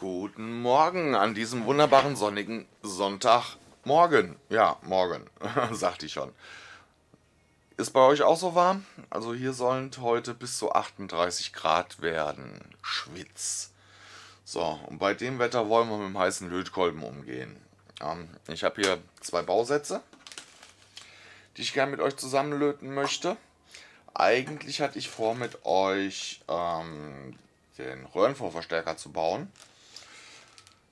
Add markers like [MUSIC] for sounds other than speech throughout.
Guten Morgen an diesem wunderbaren sonnigen Sonntagmorgen. Ja, morgen, [LAUGHS] sagte ich schon. Ist bei euch auch so warm? Also hier sollen heute bis zu 38 Grad werden. Schwitz. So, und bei dem Wetter wollen wir mit dem heißen Lötkolben umgehen. Ähm, ich habe hier zwei Bausätze, die ich gerne mit euch zusammenlöten möchte. Eigentlich hatte ich vor, mit euch ähm, den Röhrenvorverstärker zu bauen.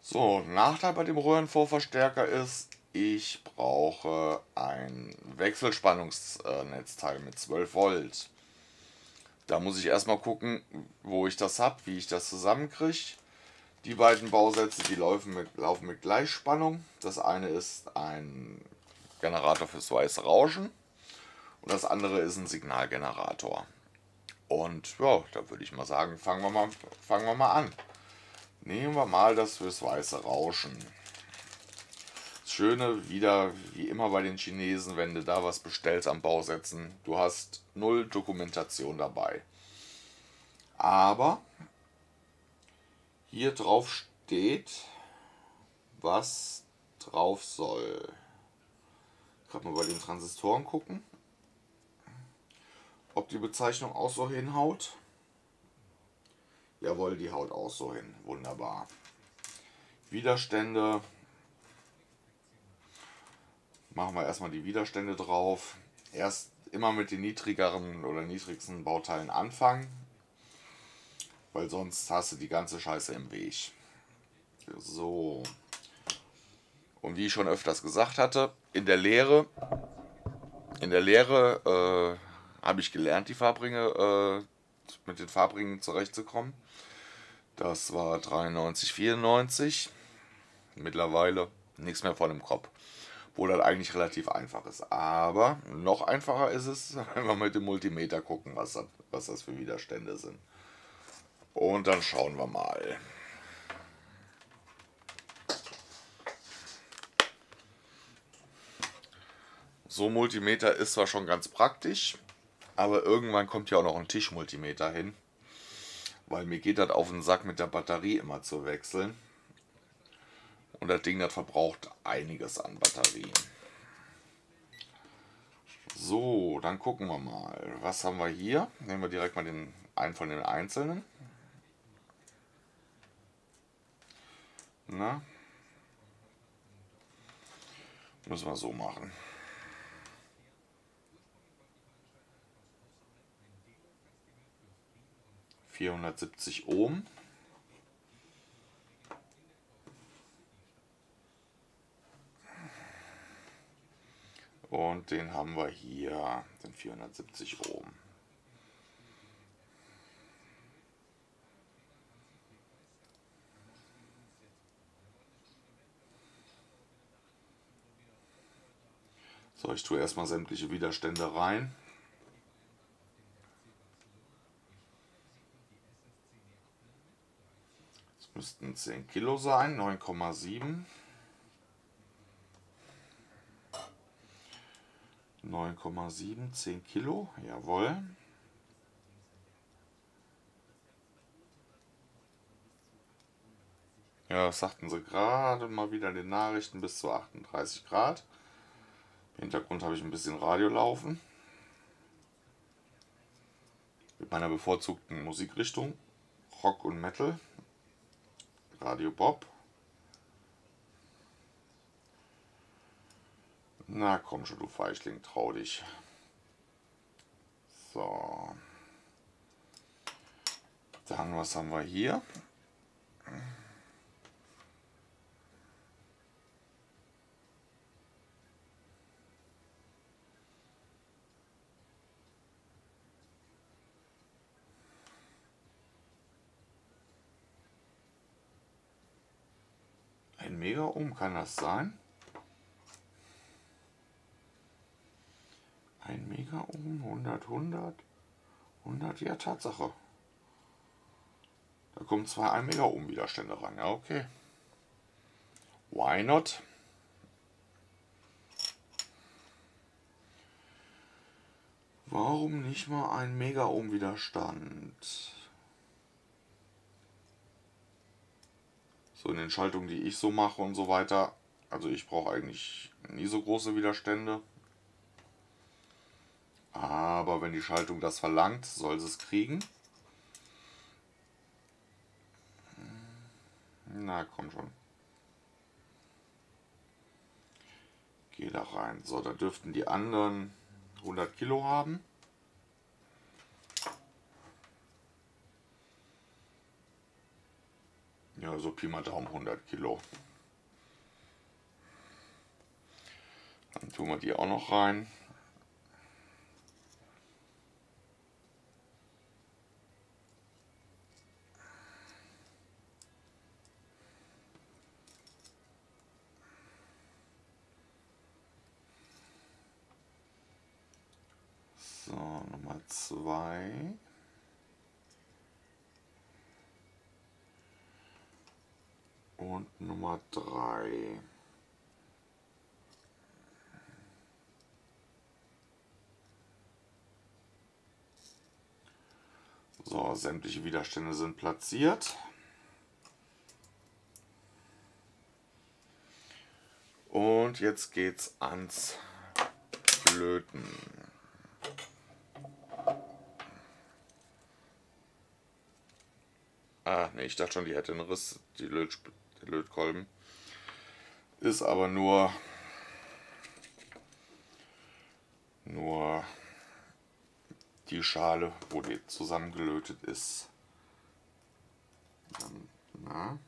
So, Nachteil bei dem Röhrenvorverstärker ist, ich brauche ein Wechselspannungsnetzteil mit 12 Volt. Da muss ich erstmal gucken, wo ich das habe, wie ich das zusammenkriege. Die beiden Bausätze, die laufen mit, laufen mit Gleichspannung. Das eine ist ein Generator fürs weiße Rauschen und das andere ist ein Signalgenerator. Und ja, da würde ich mal sagen, fangen wir mal, fangen wir mal an. Nehmen wir mal das fürs weiße Rauschen. Das Schöne wieder, wie immer bei den Chinesen, wenn du da was bestellst am Bausätzen, du hast null Dokumentation dabei. Aber hier drauf steht, was drauf soll. Gerade mal bei den Transistoren gucken, ob die Bezeichnung auch so hinhaut. Jawohl, die haut auch so hin. Wunderbar. Widerstände. Machen wir erstmal die Widerstände drauf. Erst immer mit den niedrigeren oder niedrigsten Bauteilen anfangen weil sonst hast du die ganze Scheiße im Weg. So. Und wie ich schon öfters gesagt hatte, in der Lehre, in der Lehre äh, habe ich gelernt, die Farbringe, äh, mit den Farbringen zurechtzukommen. Das war 93, 94. Mittlerweile nichts mehr von dem Kopf. Wo das eigentlich relativ einfach ist. Aber noch einfacher ist es, [LAUGHS] wenn wir mit dem Multimeter gucken, was das, was das für Widerstände sind. Und dann schauen wir mal. So Multimeter ist zwar schon ganz praktisch, aber irgendwann kommt ja auch noch ein Tischmultimeter hin. Weil mir geht das auf den Sack mit der Batterie immer zu wechseln. Und das Ding, das verbraucht einiges an Batterien. So, dann gucken wir mal. Was haben wir hier? Nehmen wir direkt mal den einen von den einzelnen. Na? Müssen wir so machen. Vierhundertsiebzig Ohm. Und den haben wir hier, den 470 Ohm. So, ich tue erstmal sämtliche Widerstände rein. Müssten 10 Kilo sein, 9,7. 9,7, 10 Kilo, jawohl. Ja, das sagten sie gerade mal wieder in den Nachrichten bis zu 38 Grad. Im Hintergrund habe ich ein bisschen Radio laufen. Mit meiner bevorzugten Musikrichtung. Rock und Metal. Radio Bob. Na komm schon, du Feichling, trau dich. So. Dann, was haben wir hier? Ein Mega-Ohm kann das sein? Ein Mega-Ohm, 100, 100, 100, ja Tatsache. Da kommen zwei 1 Mega-Ohm Widerstände ran, ja okay. Why not? Warum nicht mal ein Mega-Ohm Widerstand? So in den Schaltungen, die ich so mache und so weiter. Also ich brauche eigentlich nie so große Widerstände. Aber wenn die Schaltung das verlangt, soll sie es kriegen. Na, komm schon. Geh da rein. So, da dürften die anderen 100 Kilo haben. Ja, so Pi mal Daumen 100 Kilo. Dann tun wir die auch noch rein. So, Nummer zwei. Und Nummer drei. So, sämtliche Widerstände sind platziert. Und jetzt geht's ans Löten. Ah, ne, ich dachte schon, die hätte einen Riss, die Löt, Lötkolben. Ist aber nur nur die Schale, wo die zusammengelötet ist. Na.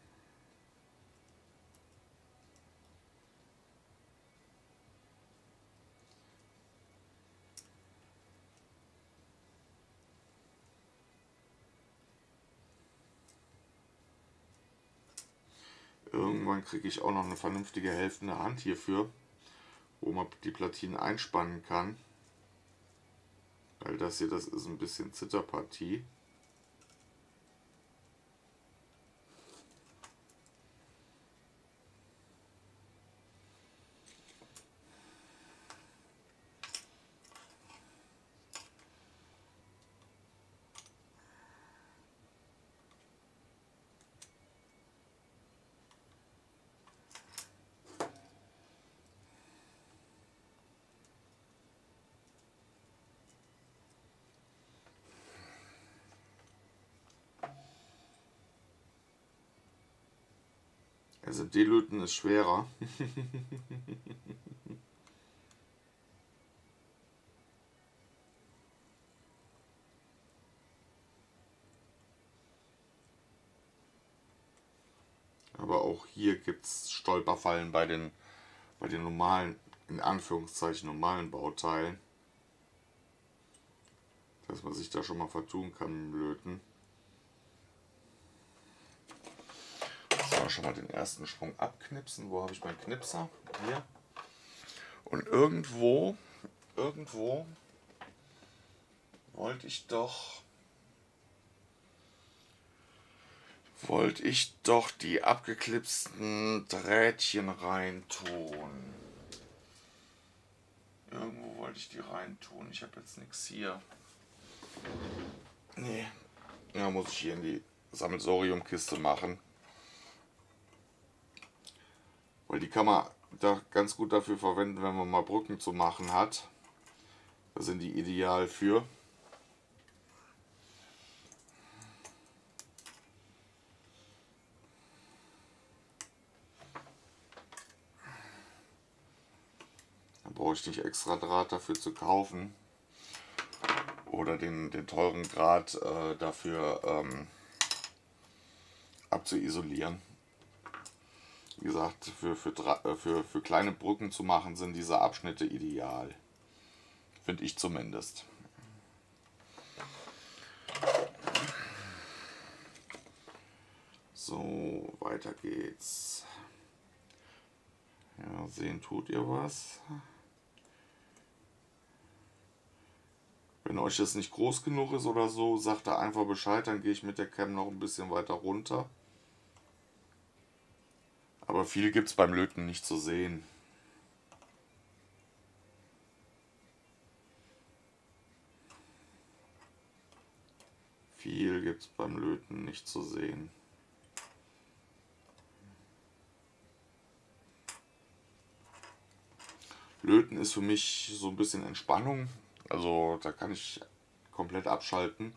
Irgendwann kriege ich auch noch eine vernünftige helfende Hand hierfür, wo man die Platinen einspannen kann. Weil das hier, das ist ein bisschen Zitterpartie. D-Löten ist schwerer. [LAUGHS] Aber auch hier gibt es Stolperfallen bei den, bei den normalen, in Anführungszeichen normalen Bauteilen. Dass man sich da schon mal vertun kann dem Löten. So, schon mal den ersten Sprung abknipsen. Wo habe ich meinen Knipser? Hier. Und irgendwo, irgendwo wollte ich doch wollte ich doch die abgeklipsten Drähtchen reintun. Irgendwo wollte ich die reintun. Ich habe jetzt nichts hier. Nee. Ja, muss ich hier in die Sammelsoriumkiste machen. Weil die kann man da ganz gut dafür verwenden, wenn man mal Brücken zu machen hat. Da sind die ideal für. Da brauche ich nicht extra Draht dafür zu kaufen. Oder den, den teuren Draht äh, dafür ähm, abzuisolieren. Wie gesagt, für, für, äh, für, für kleine Brücken zu machen, sind diese Abschnitte ideal. Finde ich zumindest. So, weiter geht's. Ja, sehen tut ihr was. Wenn euch das nicht groß genug ist oder so, sagt da einfach Bescheid, dann gehe ich mit der Cam noch ein bisschen weiter runter. Aber viel gibt es beim Löten nicht zu sehen. Viel gibt es beim Löten nicht zu sehen. Löten ist für mich so ein bisschen Entspannung. Also da kann ich komplett abschalten.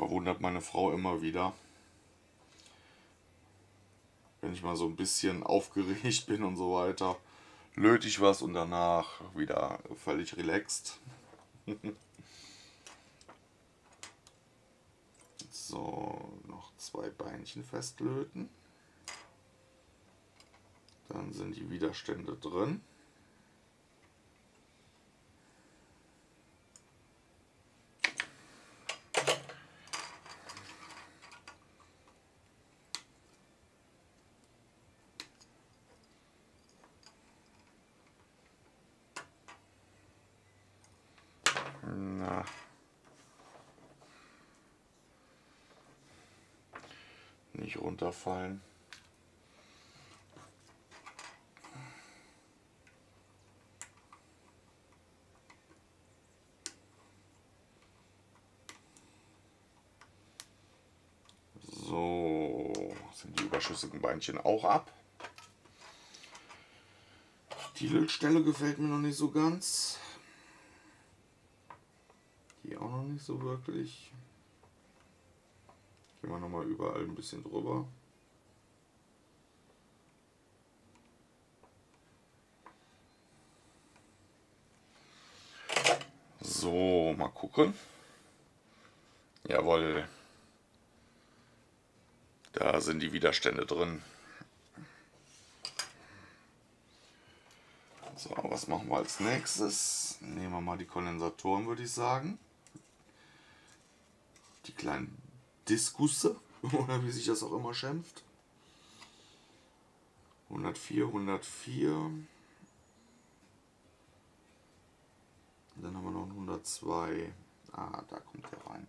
Verwundert meine Frau immer wieder. Wenn ich mal so ein bisschen [LAUGHS] aufgeregt bin und so weiter, löte ich was und danach wieder völlig relaxed. [LAUGHS] so, noch zwei Beinchen festlöten. Dann sind die Widerstände drin. Na. Nicht runterfallen. So, sind die überschüssigen Beinchen auch ab. Die Lötstelle gefällt mir noch nicht so ganz. Die auch noch nicht so wirklich. Gehen wir nochmal überall ein bisschen drüber. So, mal gucken. Jawohl. Da sind die Widerstände drin. So, was machen wir als nächstes? Nehmen wir mal die Kondensatoren, würde ich sagen. Die kleinen Diskusse, [LAUGHS] oder wie sich das auch immer schimpft. 104, 104. Dann haben wir noch einen 102. Ah, da kommt der rein.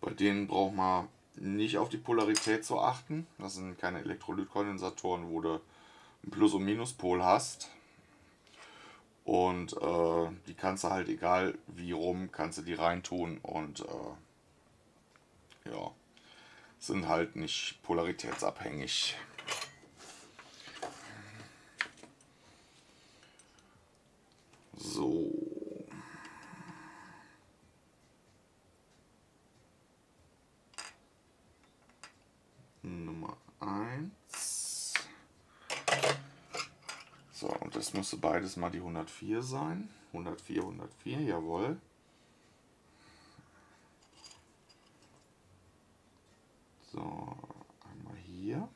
Bei denen braucht man nicht auf die Polarität zu achten. Das sind keine Elektrolytkondensatoren, wo du einen Plus- und Minuspol hast. Und äh, die kannst du halt, egal wie rum, kannst du die reintun und äh, ja, sind halt nicht polaritätsabhängig. So. Nummer 1. So, und das müsste beides mal die 104 sein. 104, 104, jawohl. So, einmal hier.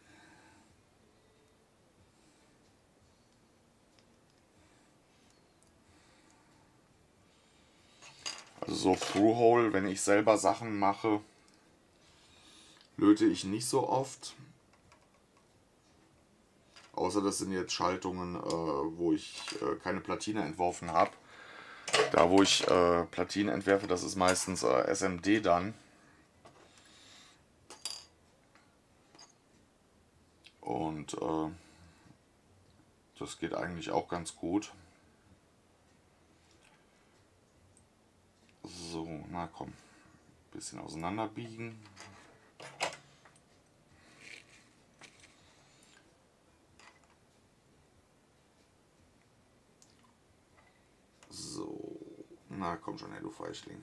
So Through-Hole, wenn ich selber Sachen mache, löte ich nicht so oft. Außer das sind jetzt Schaltungen, äh, wo ich äh, keine Platine entworfen habe. Da wo ich äh, Platinen entwerfe, das ist meistens äh, SMD dann. Und äh, das geht eigentlich auch ganz gut. So, na komm. Bisschen auseinander biegen. So, na komm schon her, du Feischling.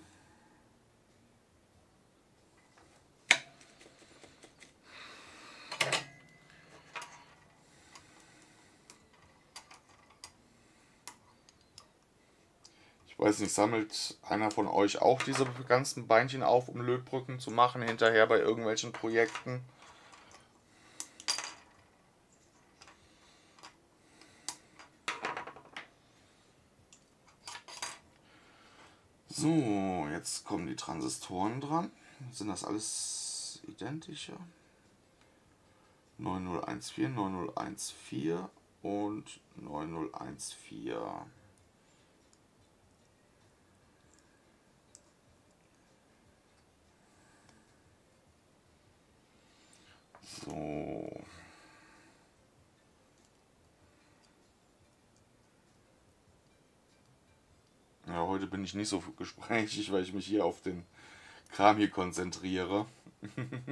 Ich weiß nicht, sammelt einer von euch auch diese ganzen Beinchen auf, um Lötbrücken zu machen, hinterher bei irgendwelchen Projekten? So, jetzt kommen die Transistoren dran. Sind das alles identische? 9014, 9014 und 9014. So. Ja, heute bin ich nicht so gesprächig, weil ich mich hier auf den Kram hier konzentriere. [LAUGHS]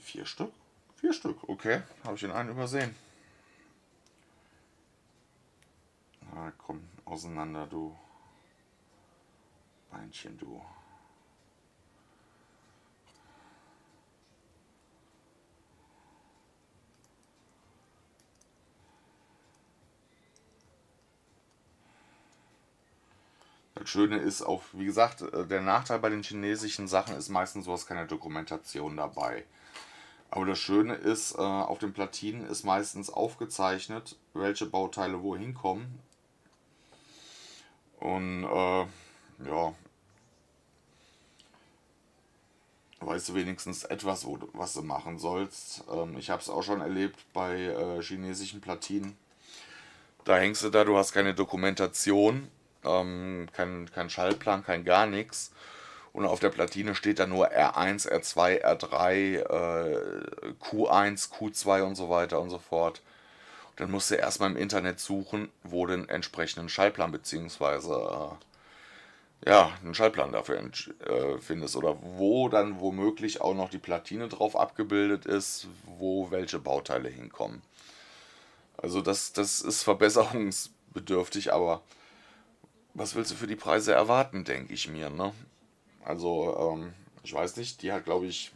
Vier Stück? Vier Stück, okay. Habe ich den einen übersehen. Ah, komm, auseinander, du. Beinchen, du. Das Schöne ist auch, wie gesagt, äh, der Nachteil bei den chinesischen Sachen ist meistens so, dass keine Dokumentation dabei. Aber das Schöne ist, äh, auf den Platinen ist meistens aufgezeichnet, welche Bauteile wohin kommen. Und äh, ja, weißt du wenigstens etwas, wo, was du machen sollst. Ähm, ich habe es auch schon erlebt bei äh, chinesischen Platinen. Da hängst du da, du hast keine Dokumentation ähm, kein, kein Schallplan, kein gar nichts. Und auf der Platine steht da nur R1, R2, R3, äh, Q1, Q2 und so weiter und so fort. Und dann musst du erstmal im Internet suchen, wo den entsprechenden Schallplan beziehungsweise äh, ja, einen Schallplan dafür äh, findest oder wo dann womöglich auch noch die Platine drauf abgebildet ist, wo welche Bauteile hinkommen. Also das, das ist verbesserungsbedürftig, aber was willst du für die Preise erwarten, denke ich mir. Ne? Also, ähm, ich weiß nicht, die hat, glaube ich,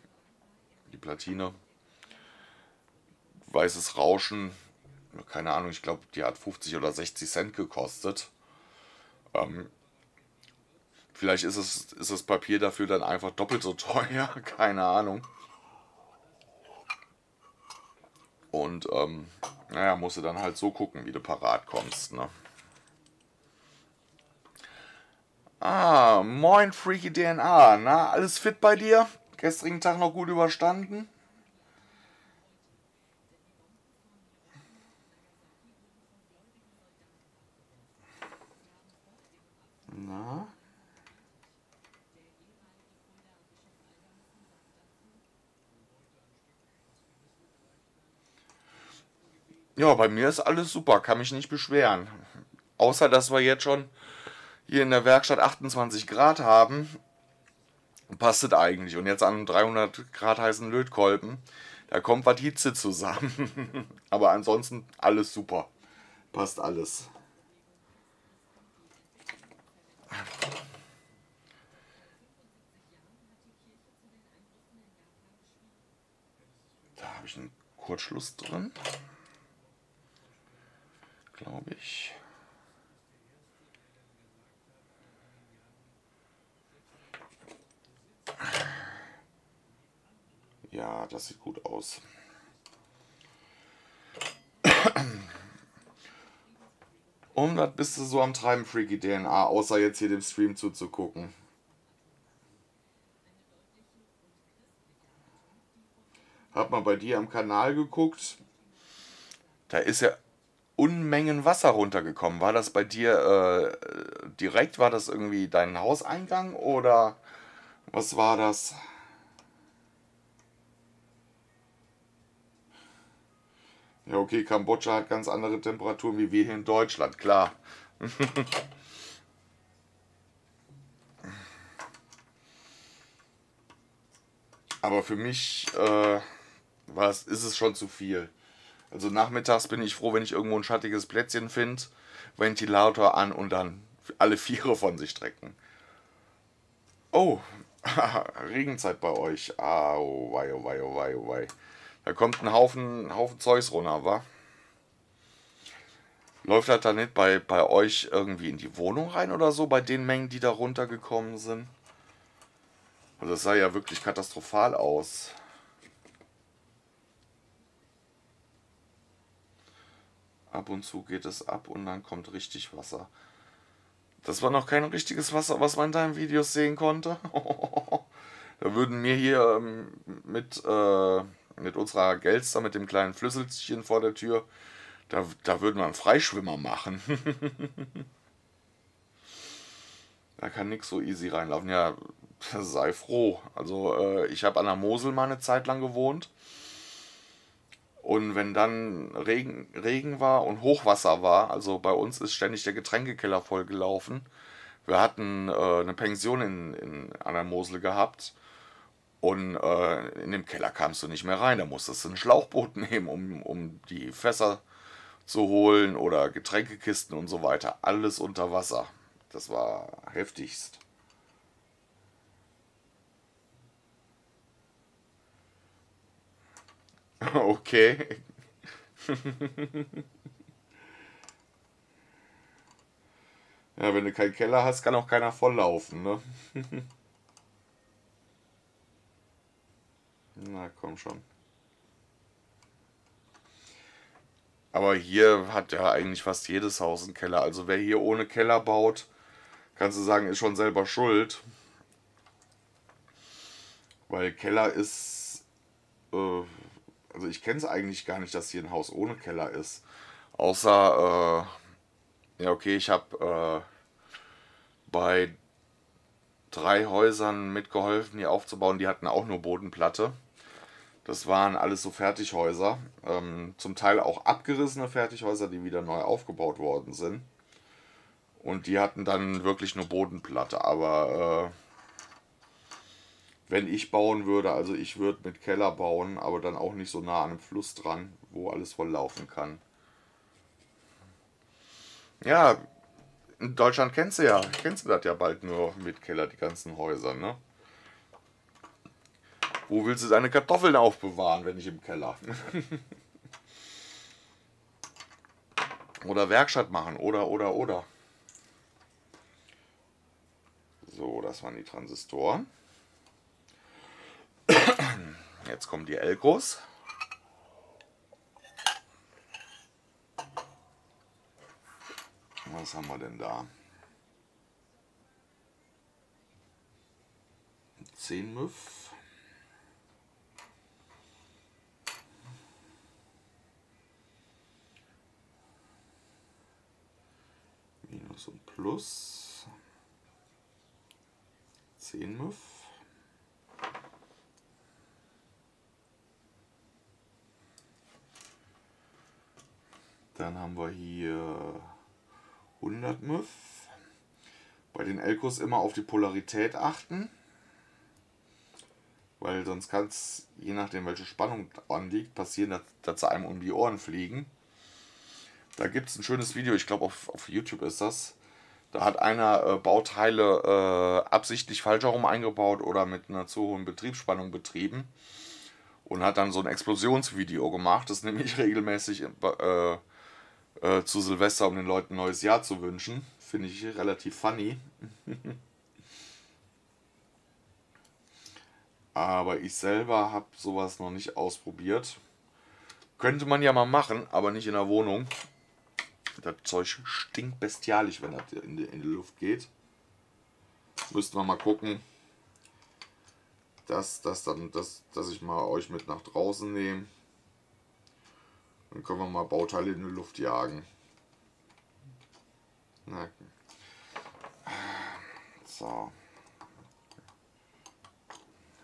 die Platine, weißes Rauschen, keine Ahnung, ich glaube, die hat 50 oder 60 Cent gekostet. Ähm, vielleicht ist, es, ist das Papier dafür dann einfach doppelt so teuer, [LAUGHS] keine Ahnung. Und ähm, naja, musst du dann halt so gucken, wie du parat kommst. Ne? Ah, moin Freaky DNA. Na, alles fit bei dir? Gestrigen Tag noch gut überstanden? Na? Ja, bei mir ist alles super, kann mich nicht beschweren. Außer, dass wir jetzt schon hier in der Werkstatt 28 Grad haben, passt das eigentlich. Und jetzt an 300 Grad heißen Lötkolben, da kommt was Hitze zusammen. [LAUGHS] Aber ansonsten alles super. Passt alles. Da habe ich einen Kurzschluss drin. Glaube ich. Ja, das sieht gut aus. Und was bist du so am Treiben, Freaky DNA, außer jetzt hier dem Stream zuzugucken? Hab mal bei dir am Kanal geguckt. Da ist ja Unmengen Wasser runtergekommen. War das bei dir äh, direkt? War das irgendwie dein Hauseingang oder was war das? Ja, okay, Kambodscha hat ganz andere Temperaturen wie wir hier in Deutschland, klar. [LAUGHS] Aber für mich äh, was, ist es schon zu viel. Also nachmittags bin ich froh, wenn ich irgendwo ein schattiges Plätzchen finde, Ventilator an und dann alle [LAUGHS] Viere von sich strecken. Oh, [LAUGHS] Regenzeit bei euch. Ah, oh wei, oh wei, oh wei, oh wei. Da kommt ein Haufen, Haufen Zeugs runter, wa? Läuft das da nicht bei, bei euch irgendwie in die Wohnung rein oder so, bei den Mengen, die da runtergekommen sind? Also das sah ja wirklich katastrophal aus. Ab und zu geht es ab und dann kommt richtig Wasser. Das war noch kein richtiges Wasser, was man in deinen Videos sehen konnte. [LAUGHS] da würden mir hier ähm, mit... Äh, mit unserer Gelster, mit dem kleinen Flüsselchen vor der Tür, da, da würden wir einen Freischwimmer machen. [LAUGHS] da kann nichts so easy reinlaufen. Ja, sei froh. Also äh, ich habe an der Mosel mal eine Zeit lang gewohnt. Und wenn dann Regen, Regen war und Hochwasser war, also bei uns ist ständig der Getränkekeller vollgelaufen, Wir hatten äh, eine Pension in, in, an der Mosel gehabt und äh, in dem Keller kamst du nicht mehr rein. Da musstest du ein Schlauchboot [LAUGHS] nehmen, um, um die Fässer zu holen oder Getränkekisten und so weiter. Alles unter Wasser. Das war heftigst. [LAUGHS] Okay. ja, wenn du keinen Keller hast, kann auch keiner volllaufen, ne? [LAUGHS] Na, komm schon. Aber hier hat ja eigentlich fast jedes Haus einen Keller. Also wer hier ohne Keller baut, kannst du sagen, ist schon selber schuld. Weil Keller ist... Äh, also ich kenne es eigentlich gar nicht, dass hier ein Haus ohne Keller ist. Außer... Äh, ja okay, ich habe äh, bei drei Häusern mitgeholfen, hier aufzubauen. Die hatten auch nur Bodenplatte. Das waren alles so Fertighäuser, ähm, zum Teil auch abgerissene Fertighäuser, die wieder neu aufgebaut worden sind. Und die hatten dann wirklich nur Bodenplatte. Aber äh, wenn ich bauen würde, also ich würde mit Keller bauen, aber dann auch nicht so nah an einem Fluss dran, wo alles voll laufen kann. Ja, in Deutschland kennst du ja, kennst du das ja bald nur mit Keller, die ganzen Häuser, ne? Wo willst du deine Kartoffeln aufbewahren, wenn nicht im Keller? [LAUGHS] oder Werkstatt machen, oder, oder, oder. So, das waren die Transistoren. [COUGHS] Jetzt kommen die Elkos. Was haben wir denn da? 10 Müff. Minus und Plus. 10 Müff. Dann haben wir hier 100 Müff. Bei den Elkos immer auf die Polarität achten. Weil sonst kann es, je nachdem welche Spannung anliegt, passieren, dass, dass sie einem um die Ohren fliegen. Da gibt es ein schönes Video, ich glaube auf, auf YouTube ist das. Da hat einer äh, Bauteile äh, absichtlich falsch herum eingebaut oder mit einer zu hohen Betriebsspannung betrieben und hat dann so ein Explosionsvideo gemacht. Das nehme ich [LAUGHS] regelmäßig äh, äh, zu Silvester, um den Leuten ein neues Jahr zu wünschen. Finde ich relativ funny. [LAUGHS] aber ich selber habe sowas noch nicht ausprobiert. Könnte man ja mal machen, aber nicht in der Wohnung. Das Zeug stinkt bestialisch, wenn das in die, in die Luft geht. Müssten wir mal gucken, dass, dass, dann, dass, dass ich mal euch mit nach draußen nehme. Dann können wir mal Bauteile in die Luft jagen. Na. So.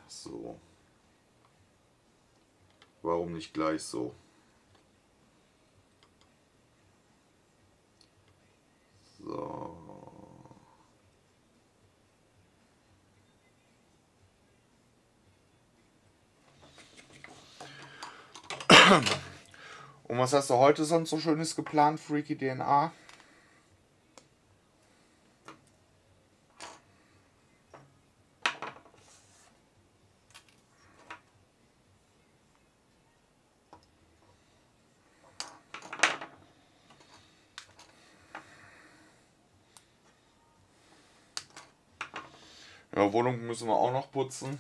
So. Warum nicht gleich so? So. [CLEARS THROAT] Und was hast du heute sonst so schönes geplant, Freaky DNA? Ja, Wohnung müssen wir auch noch putzen.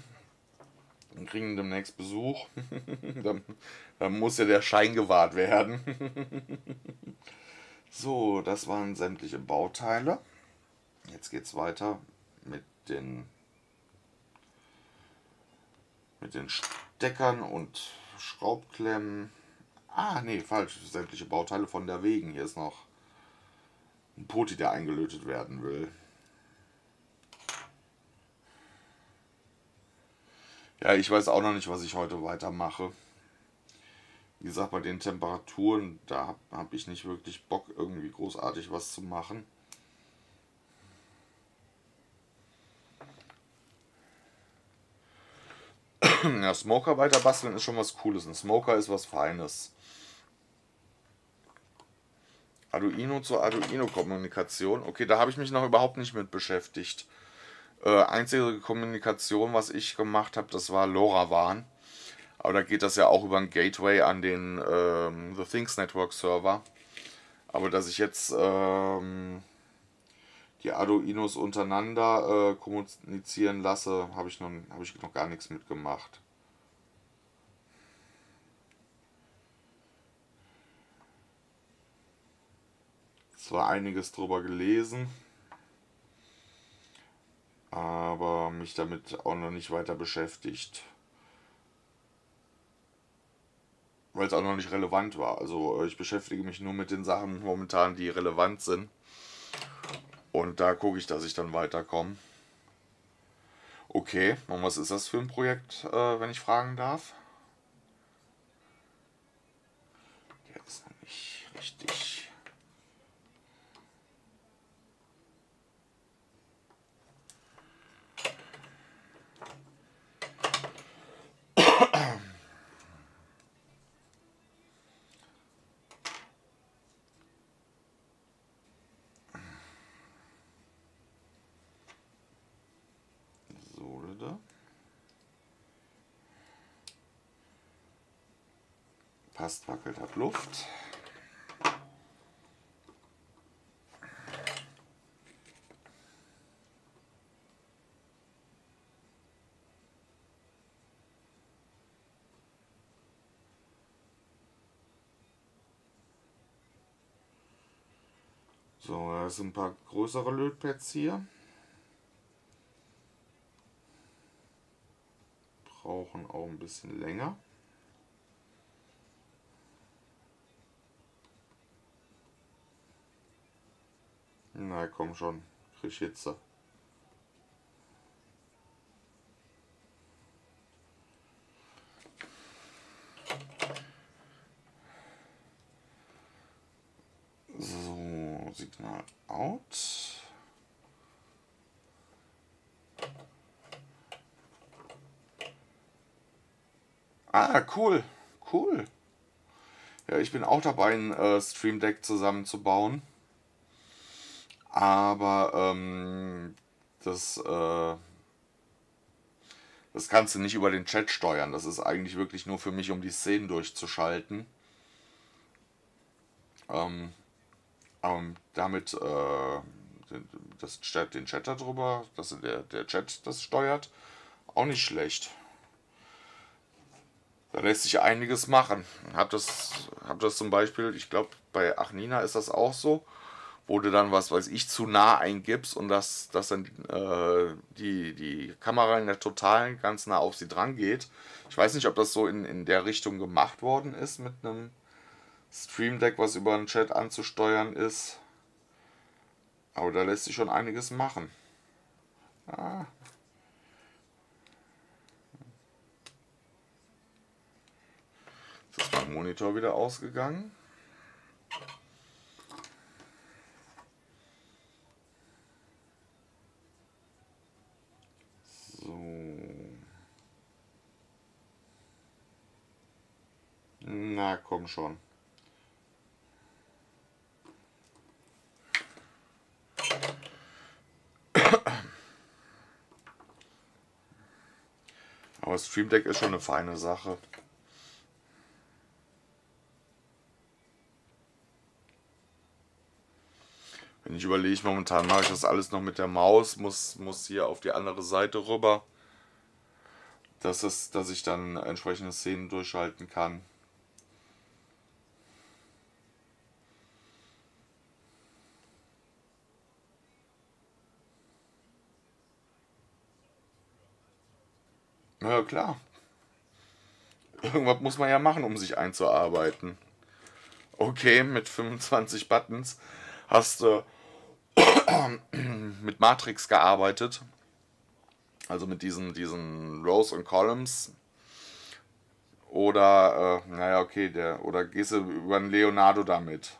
Kriegen demnächst Besuch. [LAUGHS] dann, dann muss ja der Schein gewahrt werden. [LAUGHS] so, das waren sämtliche Bauteile. Jetzt geht es weiter mit den mit den Steckern und Schraubklemmen. Ah, nee, falsch. Sämtliche Bauteile von der Wegen. Hier ist noch ein Poti, der eingelötet werden will. Ja, ich weiß auch noch nicht, was ich heute weitermache. Wie gesagt, bei den Temperaturen, da habe hab ich nicht wirklich Bock, irgendwie großartig was zu machen. [CLEARS THROAT] Ja, Smoker weiter basteln ist schon was Cooles. Ein Smoker ist was Feines. Arduino zur Arduino-Kommunikation. Okay, da habe ich mich noch überhaupt nicht mit beschäftigt. Äh, einzige Kommunikation, was ich gemacht habe, das war LoRaWAN. Aber da geht das ja auch über ein Gateway an den ähm, The Things Network Server. Aber dass ich jetzt ähm, die Arduinos untereinander äh, kommunizieren lasse, habe ich, noch, hab ich noch gar nichts mitgemacht. Zwar einiges drüber gelesen, aber mich damit auch noch nicht weiter beschäftigt. Weil es auch noch nicht relevant war. Also ich beschäftige mich nur mit den Sachen momentan, die relevant sind. Und da gucke ich, dass ich dann weiterkomme. Okay, und was ist das für ein Projekt, äh, wenn ich fragen darf? Der ist noch nicht richtig. Passt, wackelt, hat Luft. So, da sind ein paar größere Lötpads hier. Brauchen auch ein bisschen länger. Na komm schon, krieg ich jetzt. So, Signal out. Ah, cool, cool. Ja, ich bin auch dabei, ein äh, Stream Deck zusammenzubauen. Aber ähm, das, äh, das kannst du nicht über den Chat steuern. Das ist eigentlich wirklich nur für mich, um die Szenen durchzuschalten. Ähm, ähm, damit äh, das Chat, den Chat darüber, dass der, der Chat das steuert, auch nicht schlecht. Da lässt sich einiges machen. Hab das, hab das zum Beispiel, ich glaube, bei Achnina ist das auch so wo du dann, was weiß ich, zu nah eingibst und dass, dass dann äh, die, die Kamera in der Totalen ganz nah auf sie dran geht. Ich weiß nicht, ob das so in, in der Richtung gemacht worden ist mit einem Stream Deck, was über einen Chat anzusteuern ist. Aber da lässt sich schon einiges machen. Ah. Ist mein Monitor wieder ausgegangen. So. Na, komm schon. Aber Stream Deck ist schon eine feine Sache. Wenn ich überlege, momentan mache ich das alles noch mit der Maus, muss, muss hier auf die andere Seite rüber, dass, es, dass ich dann entsprechende Szenen durchschalten kann. Ja, klar. Irgendwas muss man ja machen, um sich einzuarbeiten. Okay, mit 25 Buttons hast du [COUGHS] mit Matrix gearbeitet. Also mit diesen, diesen Rows und Columns. Oder, äh, naja, okay, der, oder gehst du über einen Leonardo damit?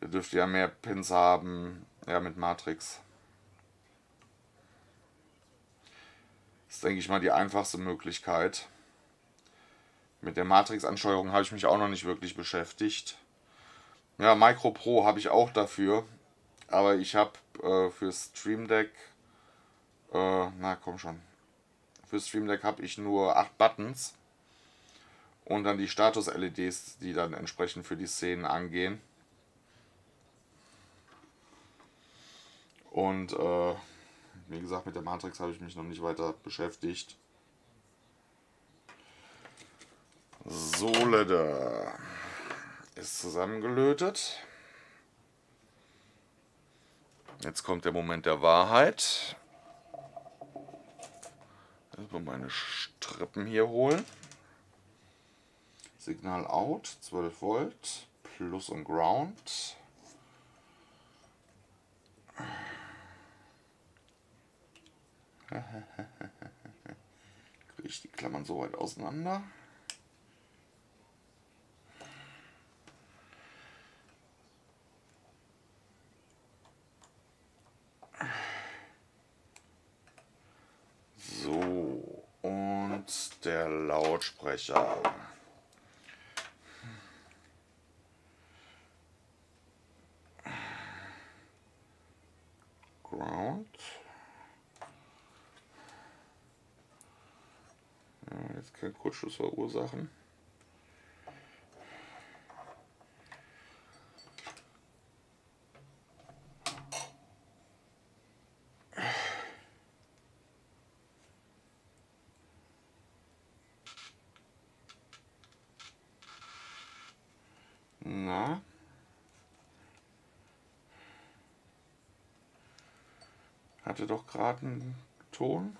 Der dürfte ja mehr Pins haben. Ja, mit Matrix. Das ist, denke ich mal, die einfachste Möglichkeit. Mit der Matrix-Ansteuerung habe ich mich auch noch nicht wirklich beschäftigt. Ja, Micro Pro habe ich auch dafür. Aber ich habe äh, für Stream Deck, äh, na komm schon, für Stream Deck habe ich nur 8 Buttons. Und dann die Status-LEDs, die dann entsprechend für die Szenen angehen. Und äh, wie gesagt, mit der Matrix habe ich mich noch nicht weiter beschäftigt. Sohle da ist zusammengelötet. Jetzt kommt der Moment der Wahrheit. Erstmal meine Strippen hier holen. Signal out, 12 Volt, Plus und Ground. [LAUGHS] Kriege ich die Klammern so weit auseinander. So, und der Lautsprecher. Ground. Ja, jetzt kein Kurzschluss verursachen. Na? Hatte doch gerade Ton.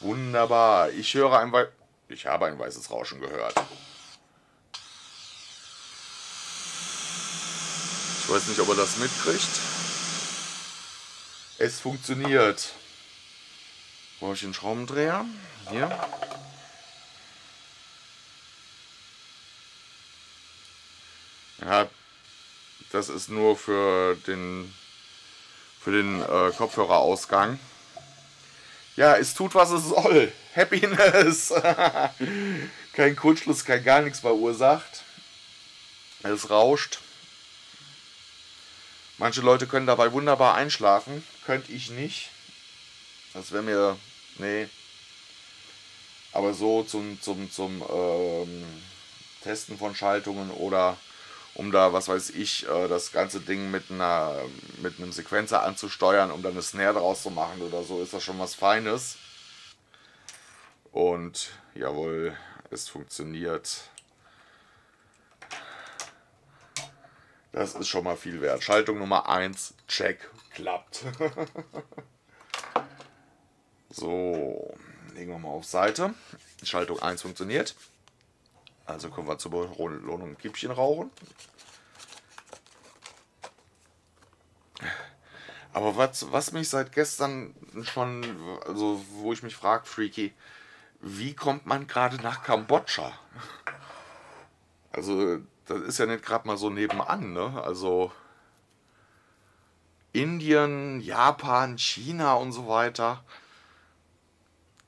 Wunderbar. Ich höre ein Wei Ich habe ein weißes Rauschen gehört. Ich weiß nicht, ob er das mitkriegt. Es funktioniert. Brauche ich einen Schraubendreher? Hier. Ja, das ist nur für den, für den äh, Kopfhörerausgang. Ja, es tut, was es soll. [LAUGHS] Happiness. [LAUGHS] kein Kurzschluss, kein gar nichts verursacht. Es rauscht. Manche Leute können dabei wunderbar einschlafen. Könnte ich nicht. Das wäre mir. Nee. Aber so zum, zum, zum ähm, Testen von Schaltungen oder um da, was weiß ich, äh, das ganze Ding mit, einer, mit einem Sequenzer anzusteuern, um dann eine Snare draus zu machen oder so, ist das schon was Feines. Und jawohl, es funktioniert. Das ist schon mal viel wert. Schaltung Nummer 1, check, klappt. [LAUGHS] so, legen wir mal auf Seite. Schaltung 1 funktioniert. Also kommen wir zur Belohnung ein Kippchen rauchen. Aber was, was mich seit gestern schon, also wo ich mich frage, Freaky, wie kommt man gerade nach Kambodscha? Also, das ist ja nicht gerade mal so nebenan, ne? Also, Indien, Japan, China und so weiter.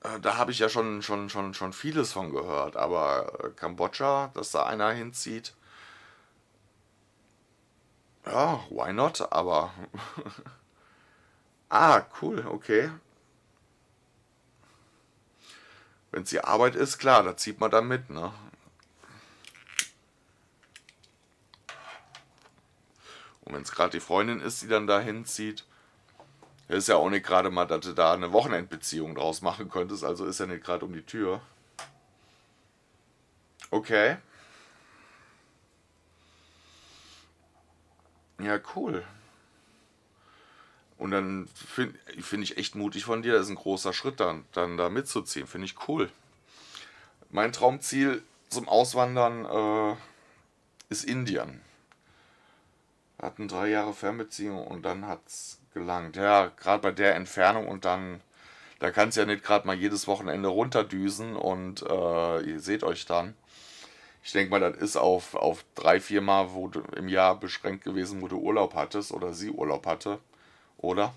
Äh, da habe ich ja schon, schon, schon, schon vieles von gehört, aber äh, Kambodscha, dass da einer hinzieht, ja, why not, aber. [LAUGHS] ah, cool, okay. Wenn es die Arbeit ist, klar, da zieht man dann mit, ne? Und wenn es gerade die Freundin ist, die dann da hinzieht, ist ja auch nicht gerade mal, dass du da eine Wochenendbeziehung draus machen könntest, also ist ja nicht gerade um die Tür. Okay. Ja, cool. Und dann finde find ich echt mutig von dir, das ist ein großer Schritt dann, dann da mitzuziehen. Finde ich cool. Mein Traumziel zum Auswandern äh, ist Indien. Wir hatten drei Jahre Fernbeziehung und dann hat es gelangt. Ja, gerade bei der Entfernung und dann, da kannst du ja nicht gerade mal jedes Wochenende runterdüsen und äh, ihr seht euch dann. Ich denke mal, das ist auf, auf drei, vier Mal wo du, im Jahr beschränkt gewesen, wo du Urlaub hattest oder sie Urlaub hatte, oder?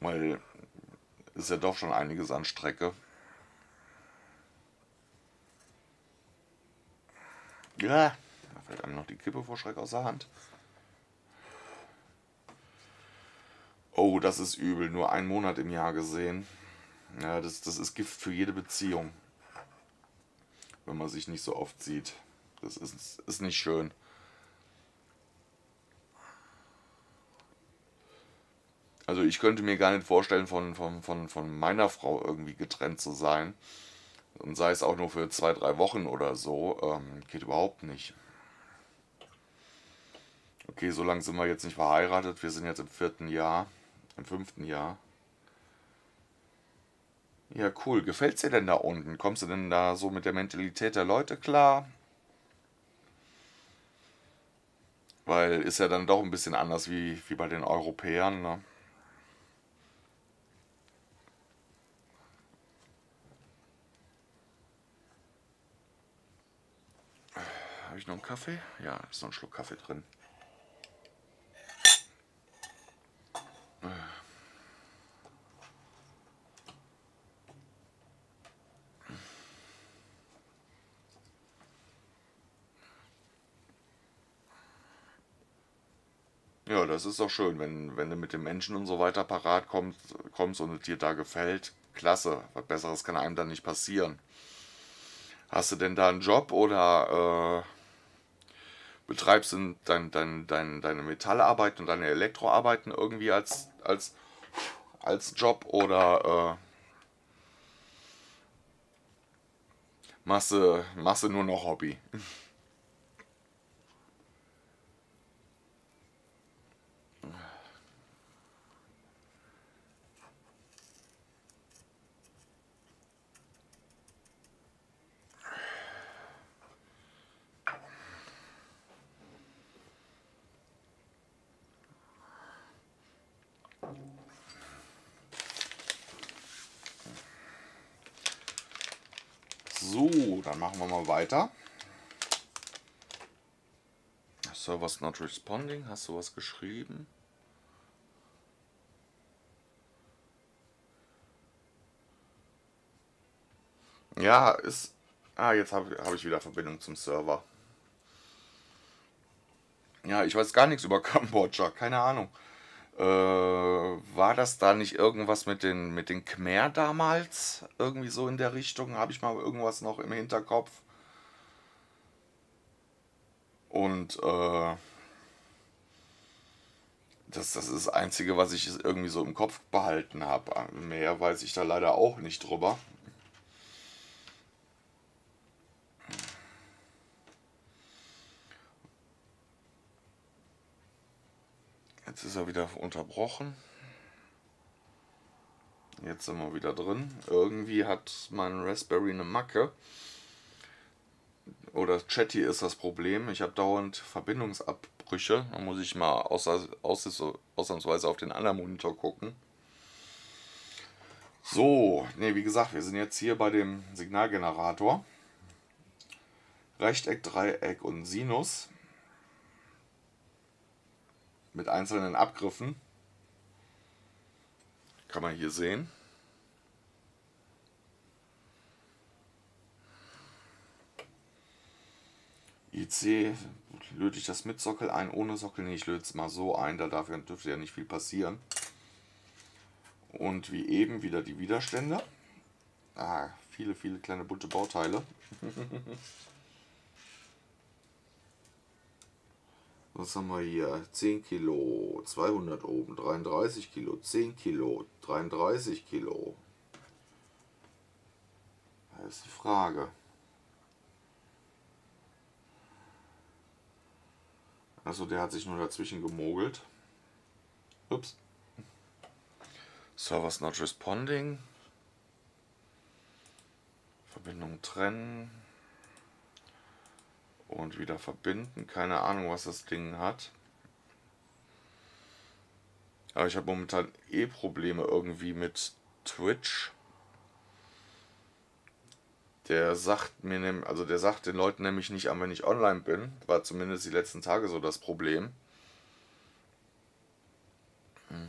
Weil ist ja doch schon einiges an Strecke. Ja, da fällt einem noch die Kippe vor Schreck aus der Hand. Oh, das ist übel. Nur einen Monat im Jahr gesehen. Ja, das, das ist Gift für jede Beziehung. Wenn man sich nicht so oft sieht. Das ist, ist nicht schön. Also ich könnte mir gar nicht vorstellen, von, von, von, von meiner Frau irgendwie getrennt zu sein. Und sei es auch nur für zwei, drei Wochen oder so. Ähm, geht überhaupt nicht. Okay, so lange sind wir jetzt nicht verheiratet. Wir sind jetzt im vierten Jahr. Im fünften Jahr. Ja, cool. Gefällt's dir denn da unten? Kommst du denn da so mit der Mentalität der Leute klar? Weil ist ja dann doch ein bisschen anders wie, wie bei den Europäern, ne? Habe ich noch einen Kaffee? Ja, ist noch ein Schluck Kaffee drin. Ja, das ist doch schön, wenn, wenn du mit den Menschen und so weiter parat kommst, kommst und es dir da gefällt. Klasse, was Besseres kann einem dann nicht passieren. Hast du denn da einen Job oder äh, betreibst du dein, dein, dein, deine Metallarbeit und deine Elektroarbeiten irgendwie als, als, als Job oder äh, machst du nur noch Hobby? So, dann machen wir mal weiter. Server's not responding. Hast du was geschrieben? Ja, ist. Ah, jetzt habe hab ich wieder Verbindung zum Server. Ja, ich weiß gar nichts über [LAUGHS] Kambodscha. Keine Ahnung. Äh, war das da nicht irgendwas mit den, mit den Khmer damals? Irgendwie so in der Richtung? Habe ich mal irgendwas noch im Hinterkopf? Und äh, das, das ist das Einzige, was ich irgendwie so im Kopf behalten habe. Mehr weiß ich da leider auch nicht drüber. Jetzt ist er wieder unterbrochen. Jetzt sind wir wieder drin. Irgendwie hat mein Raspberry eine Macke. Oder Chatty ist das Problem. Ich habe dauernd Verbindungsabbrüche. Da muss ich mal außer, außer, ausnahmsweise auf den anderen Monitor gucken. So, ne, wie gesagt, wir sind jetzt hier bei dem Signalgenerator. Rechteck, Dreieck und Sinus mit einzelnen Abgriffen. Kann man hier sehen. IC löte ich das mit Sockel ein, ohne Sockel, nee, ich löte es mal so ein, da darf, dürfte ja nicht viel passieren. Und wie eben wieder die Widerstände. Ah, viele, viele kleine bunte Bauteile. [LAUGHS] Was haben wir hier? 10 Kilo, 200 oben, 33 Kilo, 10 Kilo, 33 Kilo. Das ist die Frage. Also der hat sich nur dazwischen gemogelt. Ups. Server's not responding. Verbindung trennen und wieder verbinden. Keine Ahnung, was das Ding hat. Aber ich habe momentan eh Probleme irgendwie mit Twitch. Der sagt mir nämlich, also der sagt den Leuten nämlich nicht an, wenn ich online bin. War zumindest die letzten Tage so das Problem. Hm.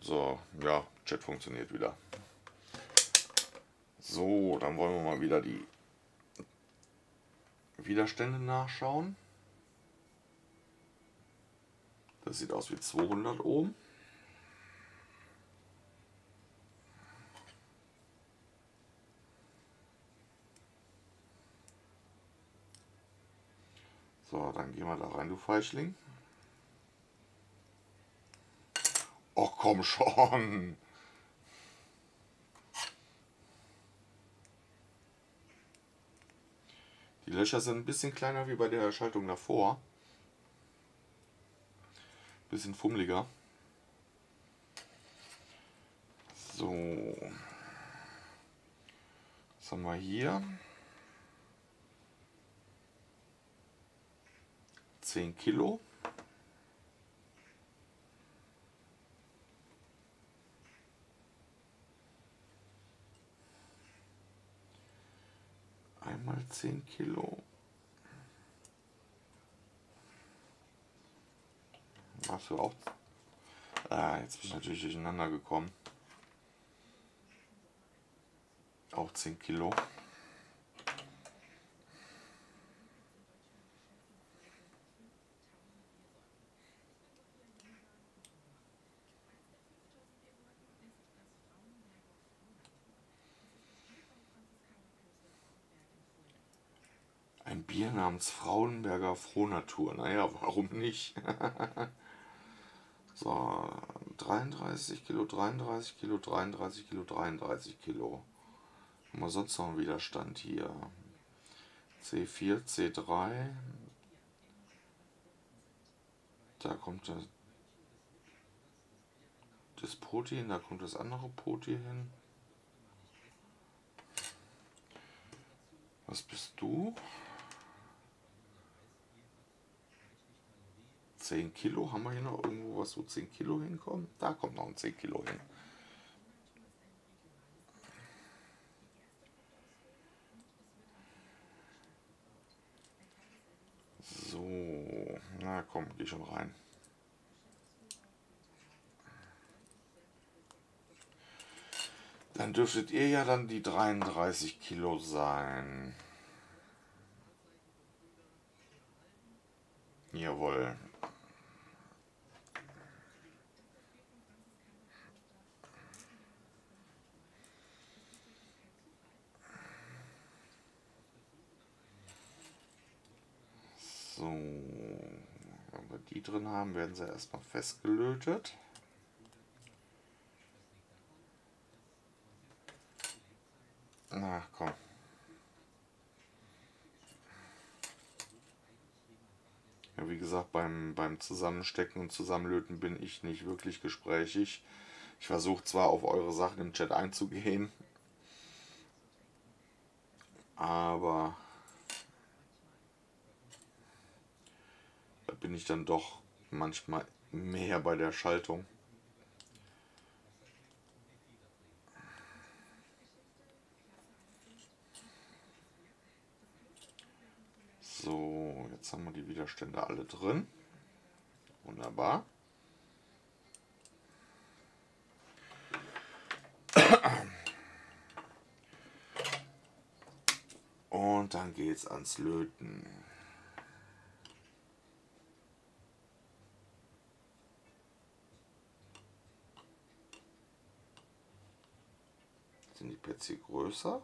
So, ja, Chat funktioniert wieder. So, dann wollen wir mal wieder die Widerstände nachschauen. Das sieht aus wie 200 Ohm. So, dann gehen wir da rein, du Feichling. Oh, komm schon. Die Löcher sind ein bisschen kleiner wie bei der Schaltung davor. Bisschen fummeliger. So. Was haben wir hier? 10 Kilo. Einmal 10 Kilo. Hast du auch? Ah, jetzt bin ich natürlich durcheinander gekommen. Auch 10 Kilo. Bier namens Frauenberger Frohnatur. Naja, warum nicht? [LAUGHS] so, 33 Kilo, 33 Kilo, 33 Kilo, 33 Kilo. Haben sonst noch einen Widerstand hier? C4, C3. Da kommt das, das Poti hin, da kommt das andere Poti hin. Was bist du? 10 Kilo. Haben wir hier noch irgendwo was, wo 10 Kilo hinkommen? Da kommt noch ein 10 Kilo hin. So, na komm, geh schon rein. Dann dürftet ihr ja dann die 33 Kilo sein. Jawohl. So, wenn wir die drin haben, werden sie erstmal festgelötet. Na komm. Ja, wie gesagt, beim, beim Zusammenstecken und Zusammenlöten bin ich nicht wirklich gesprächig. Ich versuche zwar auf eure Sachen im Chat einzugehen, aber bin ich dann doch manchmal mehr bei der Schaltung. So, jetzt haben wir die Widerstände alle drin. Wunderbar. Und dann geht's ans Löten. Sind die hier größer?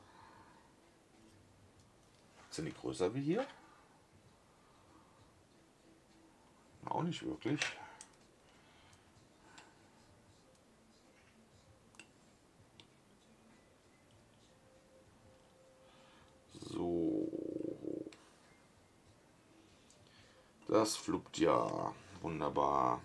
Sind die größer wie hier? Auch nicht wirklich. So. Das fluppt ja. Wunderbar.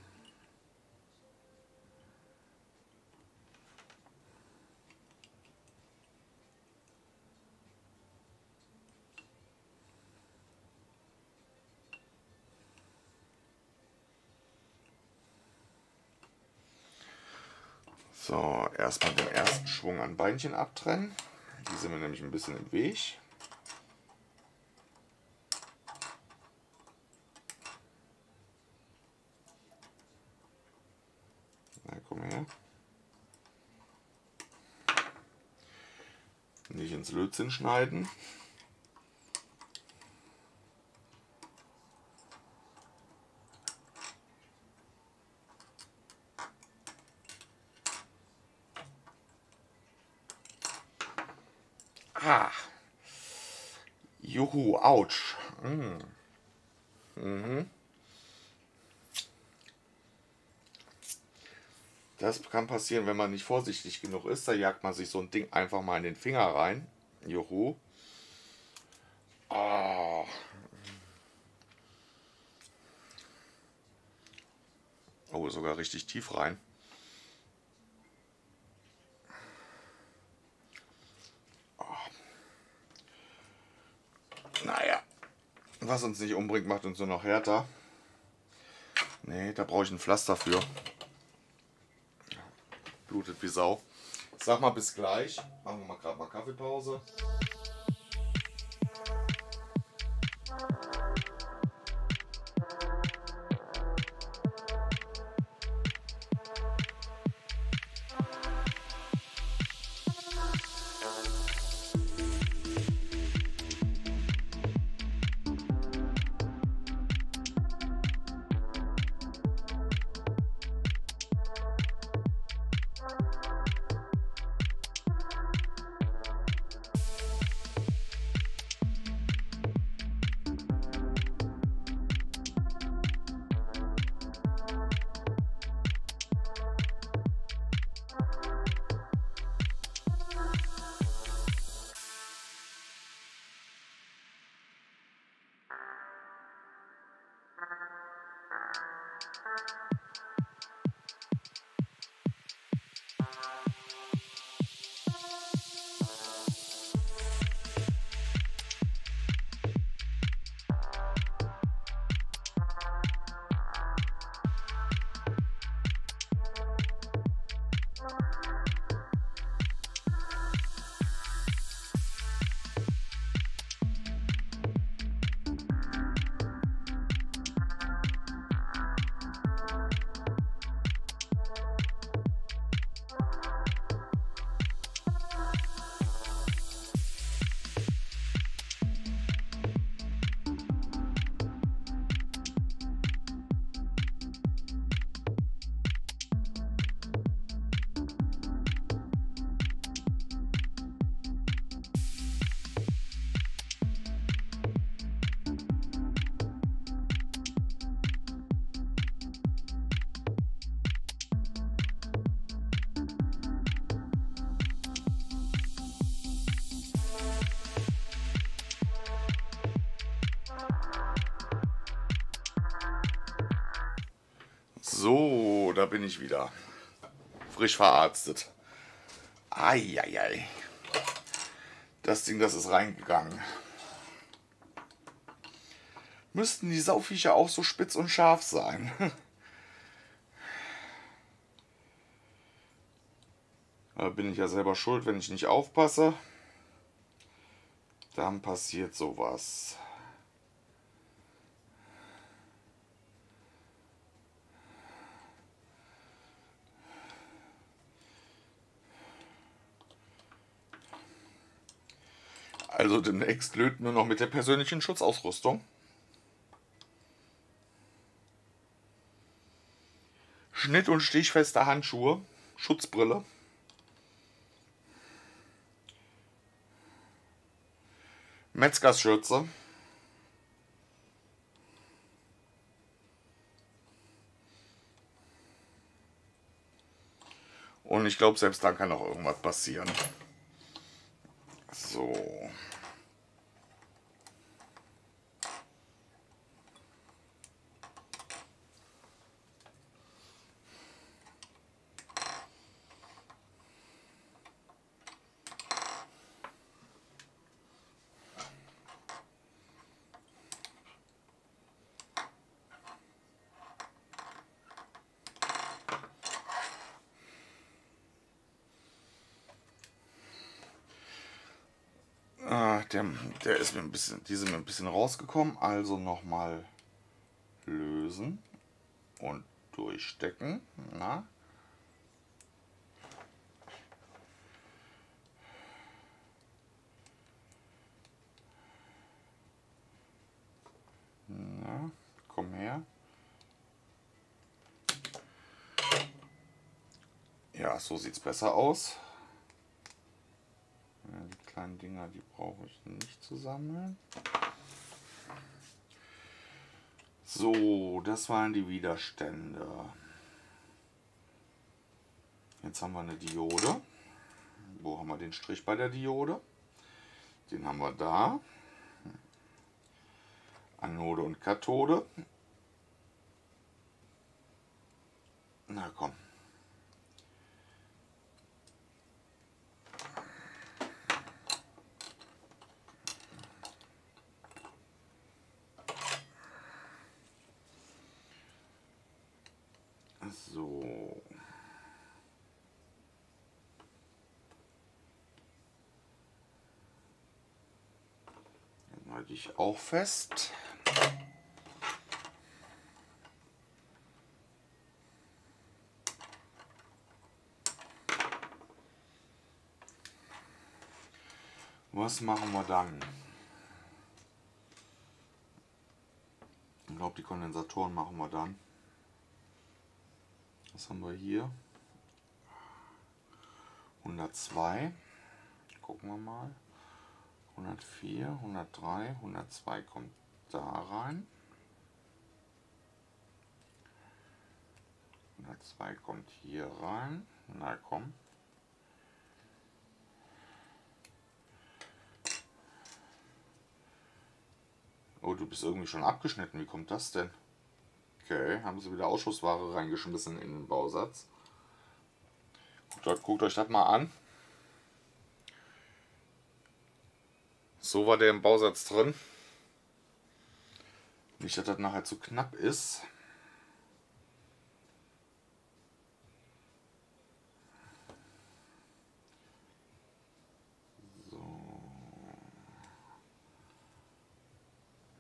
erstmal den ersten Schwung an Beinchen abtrennen. Die sind mir nämlich ein bisschen im Weg. Na, komm her. Nicht ins Lötzinn schneiden. Juhu, ouch. Mm. Mhm. Das kann passieren, wenn man nicht vorsichtig genug ist. Da jagt man sich so ein Ding einfach mal in den Finger rein. Juhu. Oh. oh, sogar richtig tief rein. Naja, was uns nicht umbringt, macht uns nur noch härter. Nee, da brauche ich ein Pflaster für. Blutet wie Sau. Sag mal bis gleich. Machen wir mal gerade mal Kaffeepause. So, da bin ich wieder. Frisch verarztet. Eieiei. Das Ding, das ist reingegangen. Müssten die Sauviecher auch so spitz und scharf sein. [LAUGHS] Da bin ich ja selber schuld, wenn ich nicht aufpasse. Dann passiert sowas. Also demnächst löten nur noch mit der persönlichen Schutzausrüstung. Schnitt- und stichfeste Handschuhe, Schutzbrille. Metzgersschürze. Und ich glaube, selbst dann kann noch irgendwas passieren. So. Der ist mir ein bisschen, die sind mir ein bisschen rausgekommen. Also nochmal lösen und durchstecken. Na? Na, komm her. Ja, so sieht's besser aus. Kleinen Dinger, die brauche ich nicht zu sammeln. So, das waren die Widerstände. Jetzt haben wir eine Diode. Wo haben wir den Strich bei der Diode? Den haben wir da. Anode und Kathode. Na komm. So. Dann halte ich auch fest. Was machen wir dann? Ich glaube, die Kondensatoren machen wir dann. Was haben wir hier? 102. Gucken wir mal. 104, 103, 102 kommt da rein. 102 kommt hier rein. Na komm. Oh, du bist irgendwie schon abgeschnitten. Wie kommt das denn? Okay, haben sie wieder Ausschussware reingeschmissen in den Bausatz. Guckt, guckt euch das mal an. So war der im Bausatz drin. Nicht, dass das nachher zu knapp ist.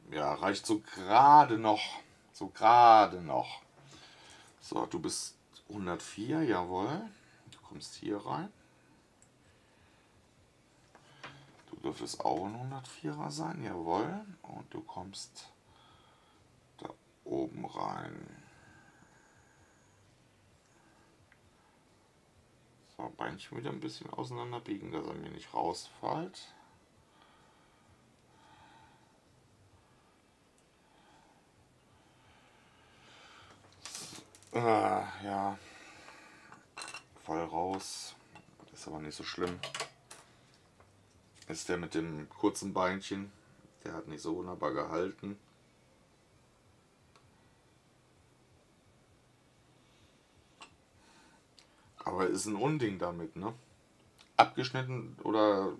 Ja, reicht so gerade noch. So gerade noch. So, du bist 104, jawohl. Du kommst hier rein. Du dürftest auch ein 104er sein, jawohl. Und du kommst da oben rein. So, Beinchen wieder ein bisschen auseinander biegen, dass er mir nicht rausfällt. Ah, ja. Voll raus. Ist aber nicht so schlimm. Ist der mit dem kurzen Beinchen. Der hat nicht so wunderbar gehalten. Aber ist ein Unding damit, ne? Abgeschnitten oder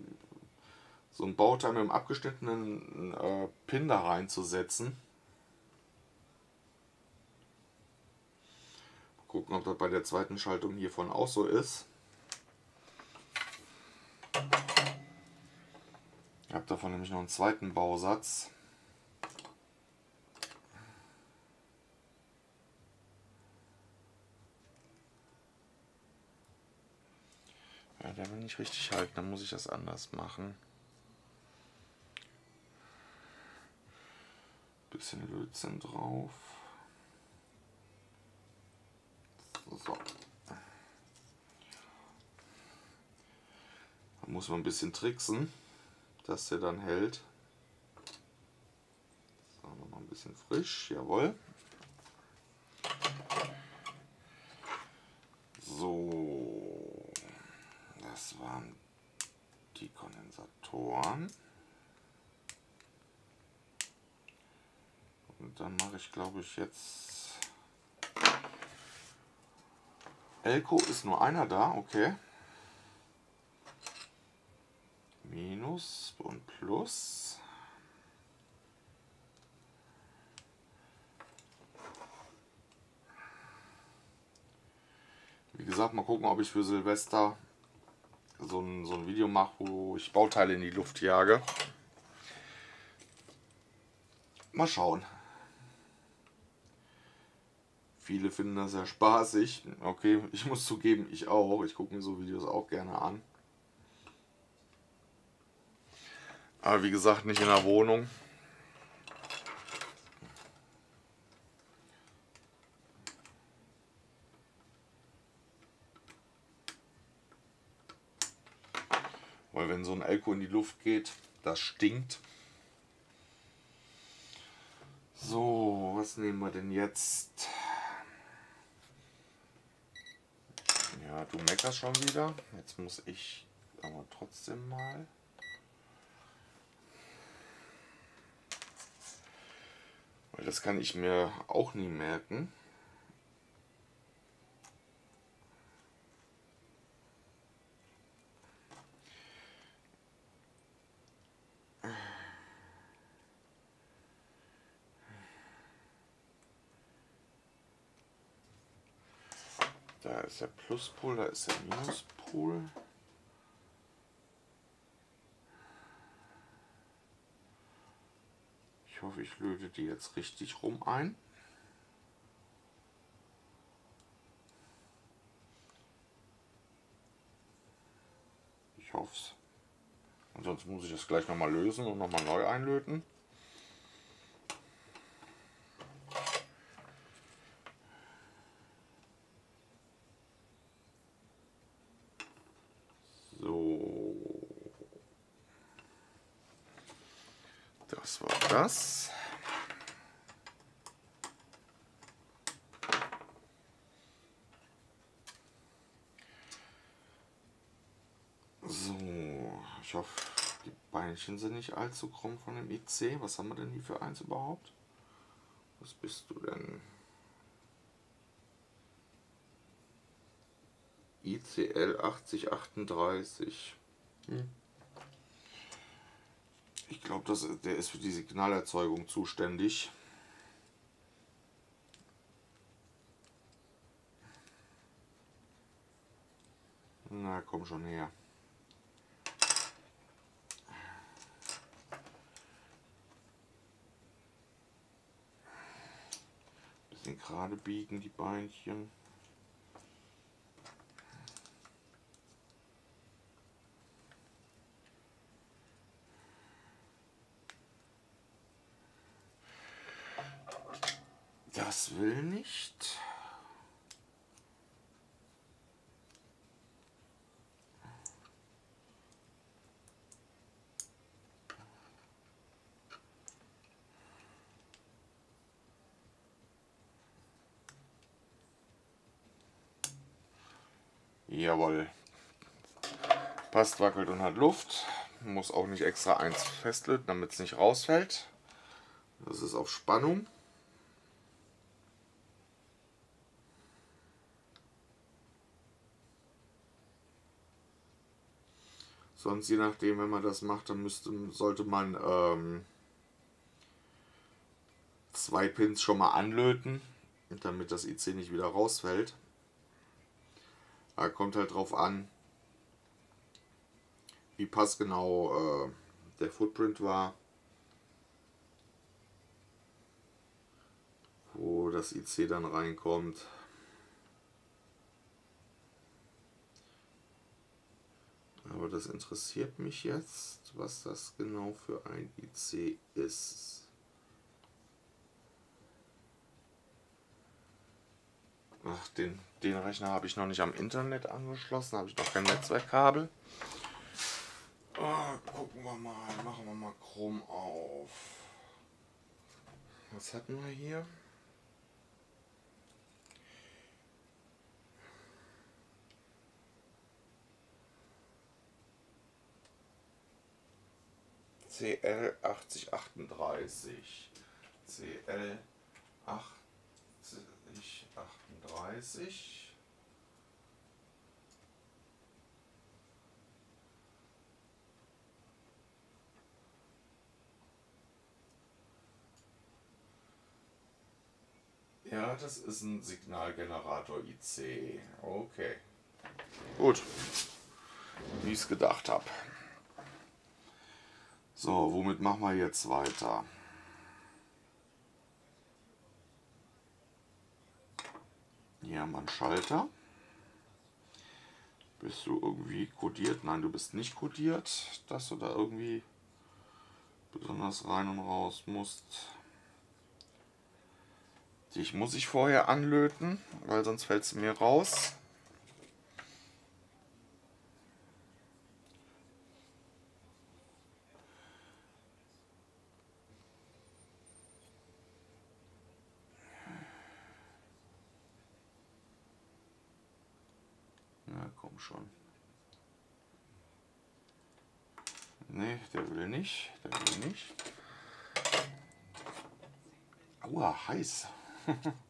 so ein Bauteil mit einem abgeschnittenen äh, Pin da reinzusetzen Gucken, ob das bei der zweiten Schaltung hiervon auch so ist. Ich habe davon nämlich noch einen zweiten Bausatz. Ja, der will nicht richtig halten, dann muss ich das anders machen. Bisschen Lötzinn drauf. So. Da muss man ein bisschen tricksen, dass der dann hält. So, nochmal ein bisschen frisch, jawohl. So, das waren die Kondensatoren. Und dann mache ich, glaube ich, jetzt Elko ist nur einer da, okay. Minus und Plus. Wie gesagt, mal gucken, ob ich für Silvester so ein, so ein Video mache, wo ich Bauteile in die Luft jage. Mal schauen. Viele finden das ja spaßig. Okay, ich muss zugeben, ich auch. Ich gucke mir so Videos auch gerne an. Aber wie gesagt, nicht in der Wohnung. Weil wenn so ein Alkohol in die Luft geht, das stinkt. So, was nehmen wir denn jetzt? Ja, du meckerst schon wieder. Jetzt muss ich aber trotzdem mal. Weil das kann ich mir auch nie merken. Da ist der Pluspol, da ist der Minuspol. Hoffe, ich löte die jetzt richtig rum ein. Ich hoffe es. Ansonsten muss ich das gleich nochmal lösen und nochmal neu einlöten. Das. So, ich hoffe, die Beinchen sind nicht allzu krumm von dem IC. Was haben wir denn hier für eins überhaupt? Was bist du denn? ICL 8038. Hm. Glaube, der ist für die Signalerzeugung zuständig. Na, komm schon her. Bisschen gerade biegen die Beinchen. Das will nicht. Jawohl. Passt, wackelt und hat Luft. Muss auch nicht extra eins festlöten, damit es nicht rausfällt. Das ist auf Spannung. Sonst je nachdem, wenn man das macht, dann müsste, sollte man ähm, zwei Pins schon mal anlöten, damit das IC nicht wieder rausfällt. Da kommt halt drauf an, wie passgenau äh, der Footprint war, wo das IC dann reinkommt. Aber das interessiert mich jetzt, was das genau für ein IC ist. Ach, den, den Rechner habe ich noch nicht am Internet angeschlossen, habe ich noch kein Netzwerkkabel. Oh, gucken wir mal, machen wir mal Chrome auf. Was hatten wir hier? CL 8038. CL 8038. Ja, das ist ein Signalgenerator IC. Okay. Gut. Wie ich es gedacht habe. So, womit machen wir jetzt weiter? Hier haben wir einen Schalter. Bist du irgendwie kodiert? Nein, du bist nicht kodiert, dass du da irgendwie besonders rein und raus musst. Dich muss ich vorher anlöten, weil sonst fällt es mir raus. Na komm schon. Nee, der will nicht. Der will nicht. Aua, heiß. [LAUGHS]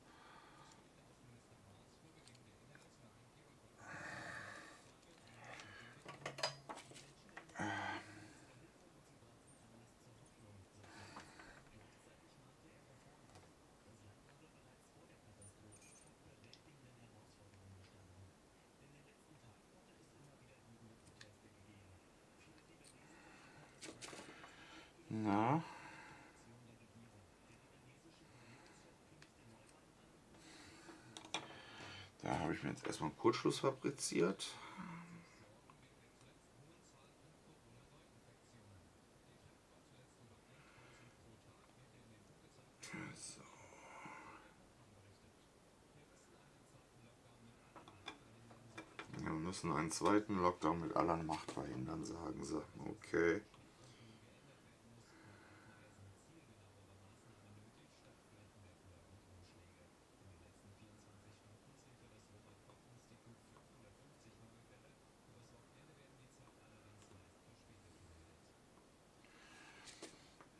Na. Da habe ich mir jetzt erstmal einen Kurzschluss fabriziert. Müssen einen zweiten Lockdown mit aller Macht verhindern, sagen sie. Okay.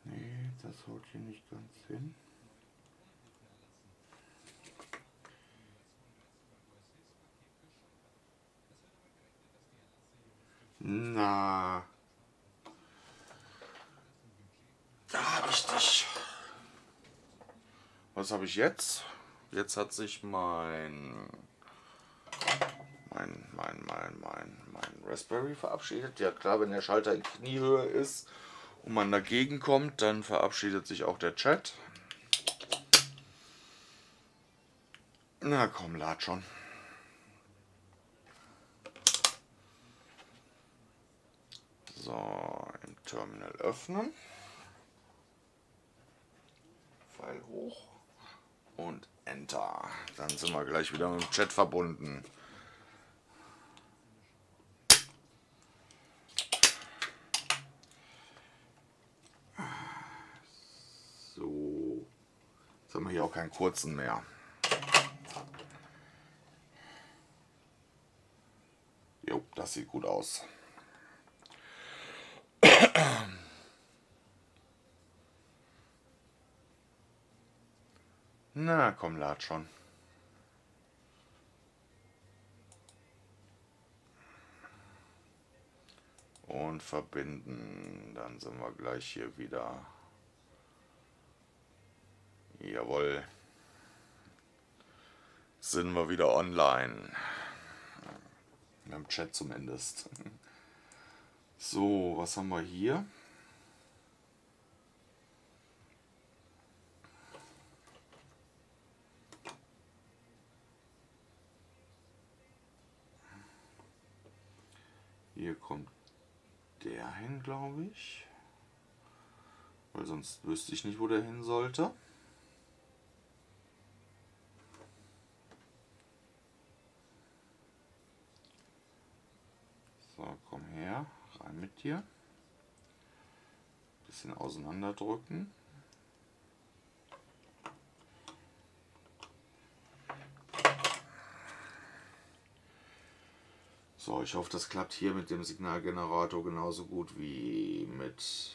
Nee, das haut hier nicht ganz hin. Na. Da habe ich dich. Was habe ich jetzt? Jetzt hat sich mein mein mein mein mein mein Raspberry verabschiedet. Ja klar, wenn der Schalter in Kniehöhe ist und man dagegen kommt, dann verabschiedet sich auch der Chat. Na komm, lad schon. So, im Terminal öffnen. Pfeil hoch und Enter. Dann sind wir gleich wieder dem Chat verbunden. So. Jetzt haben wir hier auch keinen kurzen mehr. Jo, das sieht gut aus. Na, komm, lad schon. Und verbinden. Dann sind wir gleich hier wieder. Jawohl. Sind wir wieder online. Im Chat zumindest. [LAUGHS] So, was haben wir hier? Hier kommt der hin, glaube ich. Weil sonst wüsste ich nicht, wo der hin sollte. So, komm her, rein mit dir. Bisschen auseinanderdrücken. So, ich hoffe, das klappt hier mit dem Signalgenerator genauso gut wie mit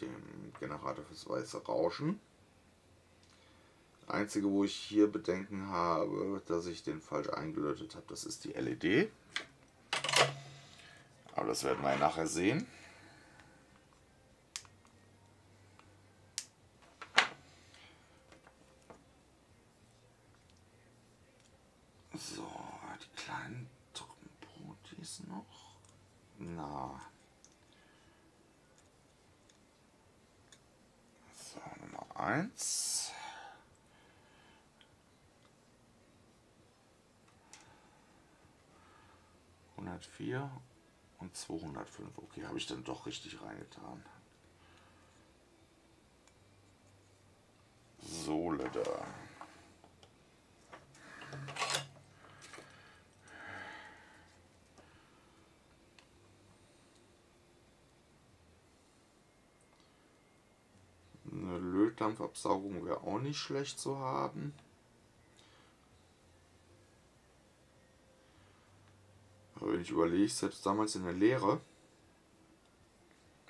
dem Generator fürs weiße Rauschen. Einzige, wo ich hier Bedenken habe, dass ich den falsch eingelötet habe, das ist die LED. Aber das werden wir nachher sehen. 4 und 205. Okay, habe ich dann doch richtig reingetan. Sohle da. Eine Lötdampfabsaugung wäre auch nicht schlecht zu haben. Wenn ich überlege, selbst damals in der Lehre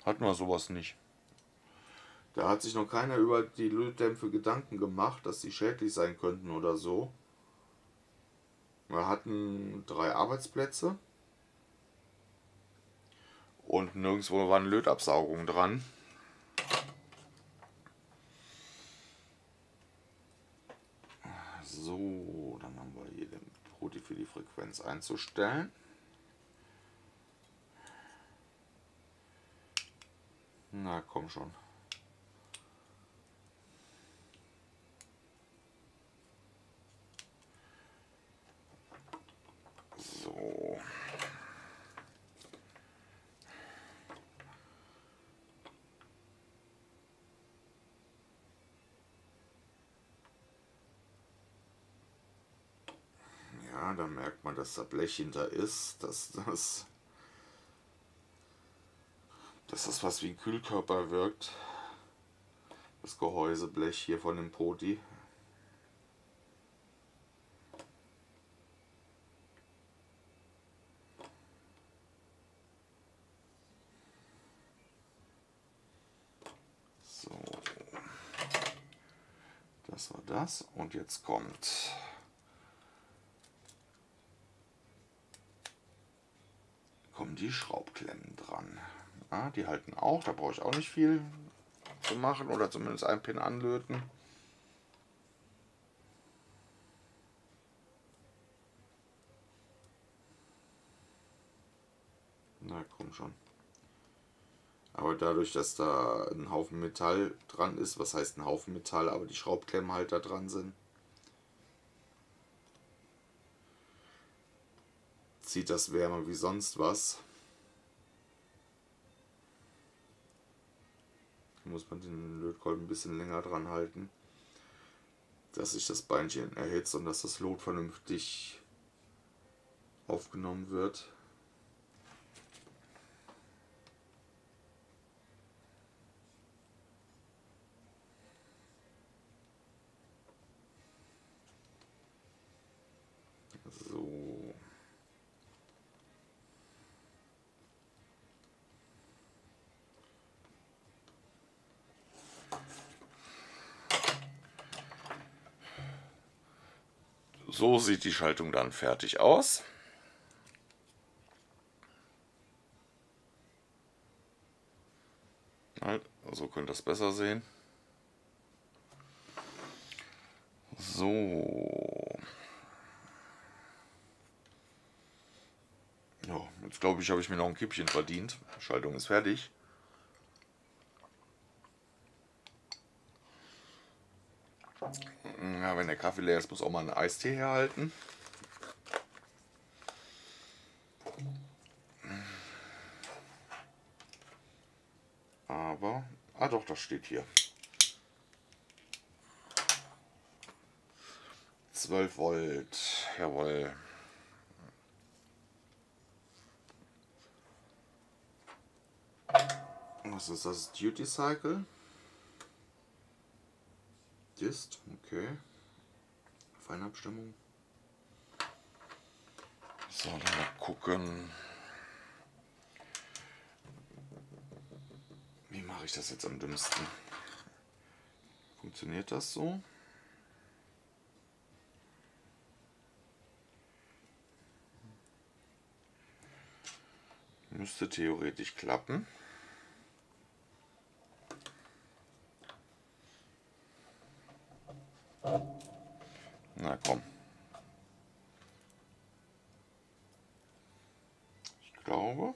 hatten wir sowas nicht. Da hat sich noch keiner über die Lötdämpfe Gedanken gemacht, dass sie schädlich sein könnten oder so. Wir hatten drei Arbeitsplätze. Und nirgendwo war eine Lötabsaugung dran. So, dann haben wir hier den Proti für die Frequenz einzustellen. Na komm schon. So. Ja, da merkt man, dass da Blech hinter ist, dass das dass das was wie ein Kühlkörper wirkt. Das Gehäuseblech hier von dem Poti. So. Das war das. Und jetzt kommt kommen die Schraubklemmen dran. Ja, die halten auch, da brauche ich auch nicht viel zu machen oder zumindest einen Pin anlöten. Na komm schon. Aber dadurch, dass da ein Haufen Metall dran ist, was heißt ein Haufen Metall, aber die Schraubklemmen halt da dran sind, zieht das wärmer wie sonst was. Muss man den Lötkolben ein bisschen länger dran halten, dass sich das Beinchen erhitzt und dass das Lot vernünftig aufgenommen wird. So sieht die Schaltung dann fertig aus. So könnt ihr das besser sehen. So. Jetzt glaube ich, habe ich mir noch ein Kippchen verdient. Die Schaltung ist fertig. Ja, wenn der Kaffee leer ist, muss auch mal ein Eistee herhalten. Aber, ah doch, das steht hier. 12 Volt, jawohl. Was ist das? Duty Cycle? Ist, okay. Feinabstimmung. So, dann mal gucken. Wie mache ich das jetzt am dümmsten? Funktioniert das so? Müsste theoretisch klappen. Na komm. Ich glaube,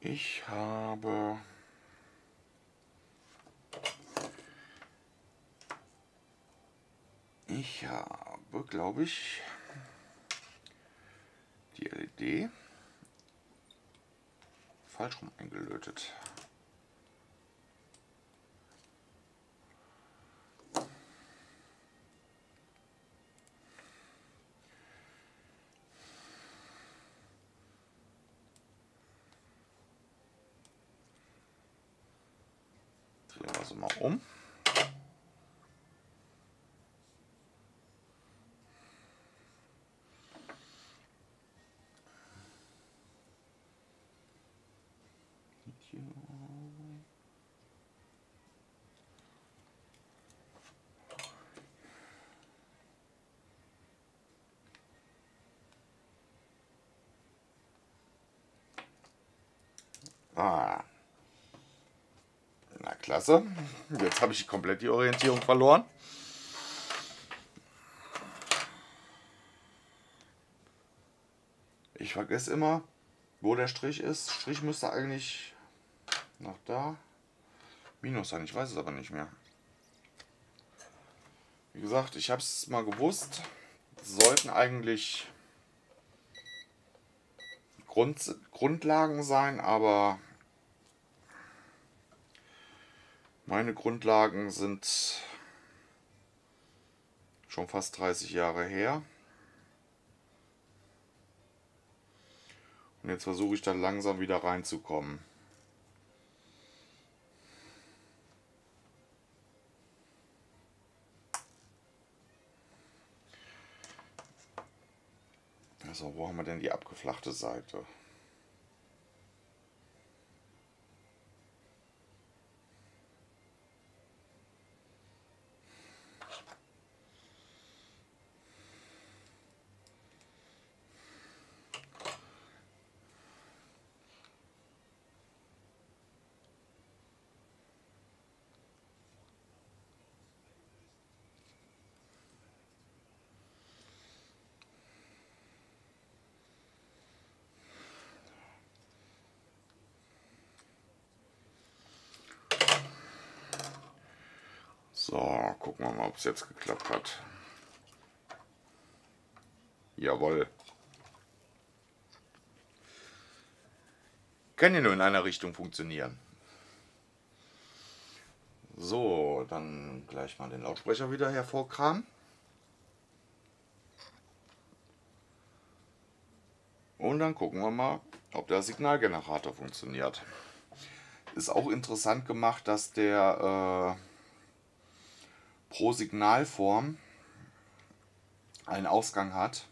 ich habe ich habe, glaube ich, die LED falsch rum eingelötet. mal um. Ah. Na klasse. Jetzt habe ich komplett die Orientierung verloren. Ich vergesse immer, wo der Strich ist. Strich müsste eigentlich noch da. Minus sein, ich weiß es aber nicht mehr. Wie gesagt, ich habe es mal gewusst. Sollten eigentlich Grund, Grundlagen sein, aber meine Grundlagen sind schon fast 30 Jahre her. Und jetzt versuche ich da langsam wieder reinzukommen. Also, wo haben wir denn die abgeflachte Seite? So, gucken wir mal, ob es jetzt geklappt hat. Jawohl. Kann ja nur in einer Richtung funktionieren. So, dann gleich mal den Lautsprecher wieder hervorkramen. Und dann gucken wir mal, ob der Signalgenerator funktioniert. Ist auch interessant gemacht, dass der äh, pro Signalform einen Ausgang hat.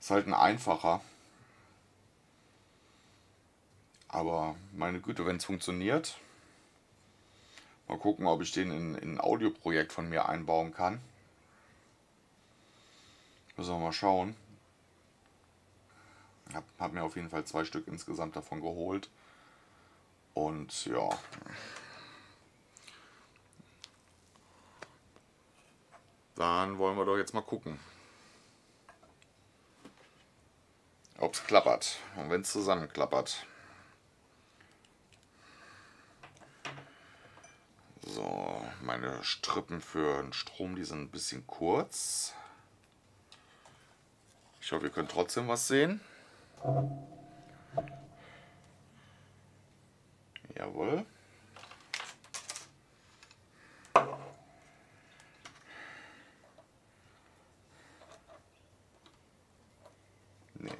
Ist halt ein einfacher. Aber meine Güte, wenn es funktioniert. Mal gucken, ob ich den in, in ein Audioprojekt von mir einbauen kann. Müssen wir mal schauen. Ich habe hab mir auf jeden Fall zwei Stück insgesamt davon geholt. Und ja. Dann wollen wir doch jetzt mal gucken, ob es klappert. Und wenn es zusammenklappert. So, meine Strippen für den Strom, die sind ein bisschen kurz. Ich hoffe, ihr könnt trotzdem was sehen. Jawohl.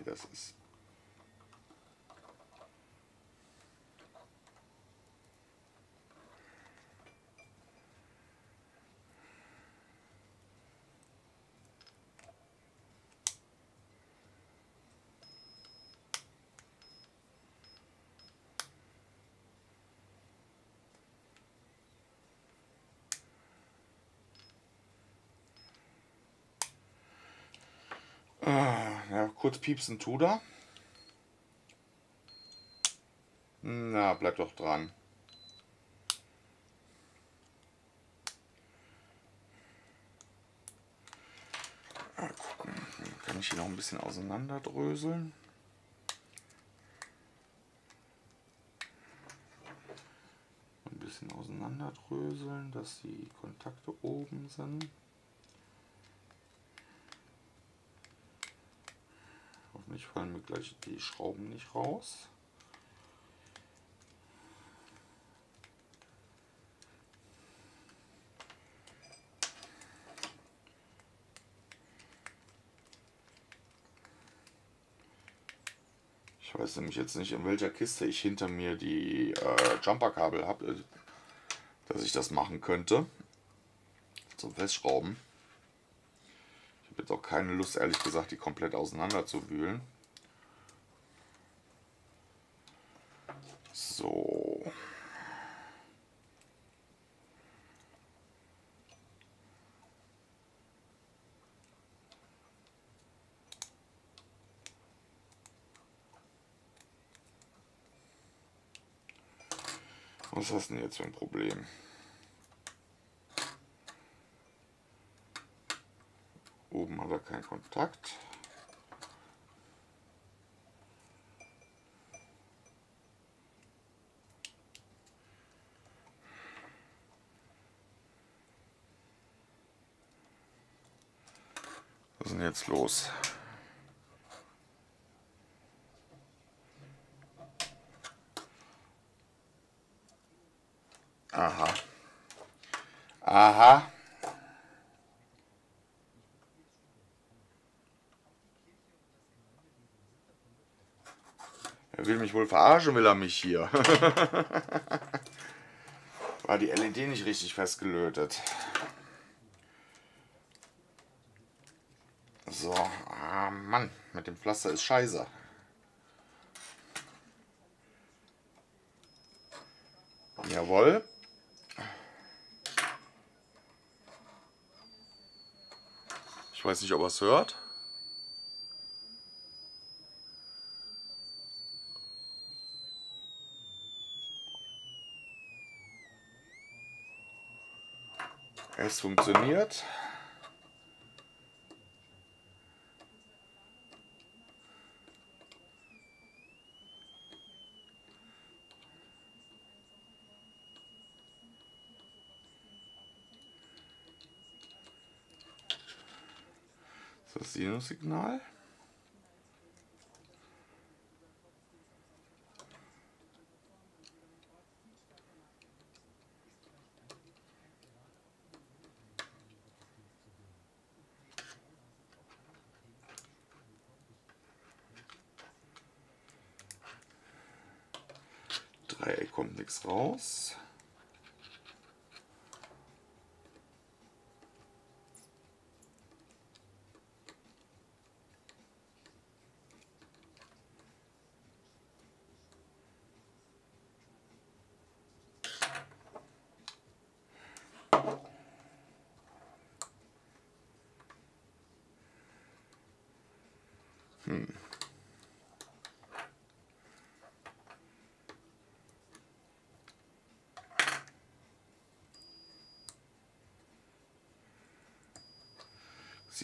Das ist. Ja, kurz piepsen tu da. Na, bleib doch dran. Mal gucken. Kann ich hier noch ein bisschen auseinanderdröseln? Ein bisschen auseinanderdröseln, dass die Kontakte oben sind. Hoffentlich fallen mir gleich die Schrauben nicht raus. Ich weiß nämlich jetzt nicht, in welcher Kiste ich hinter mir die äh, Jumperkabel habe, äh, dass ich das machen könnte. Zum Festschrauben habe jetzt auch keine Lust, ehrlich gesagt, die komplett auseinander zu wühlen. So. Was hast du denn jetzt für ein Problem? Oben hat er keinen Kontakt. Was ist denn jetzt los? Aha. Aha. Mich wohl verarschen, will er mich hier. [LAUGHS] War die LED nicht richtig festgelötet. So, ah Mann, mit dem Pflaster ist scheiße. Jawohl. Ich weiß nicht, ob er es hört. Es funktioniert. Das Sinussignal. Dreieck kommt nichts raus.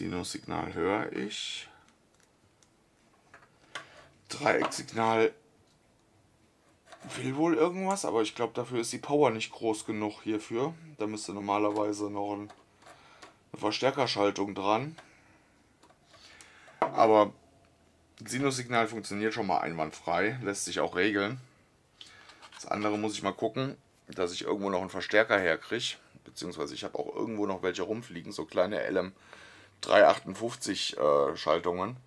Sinussignal höre ich. Dreiecksignal will wohl irgendwas, aber ich glaube, dafür ist die Power nicht groß genug hierfür. Da müsste normalerweise noch ein, eine Verstärkerschaltung dran. Aber Sinussignal funktioniert schon mal einwandfrei, lässt sich auch regeln. Das andere muss ich mal gucken, dass ich irgendwo noch einen Verstärker herkriege. Beziehungsweise ich habe auch irgendwo noch welche rumfliegen, so kleine LM 358 äh, Schaltungen.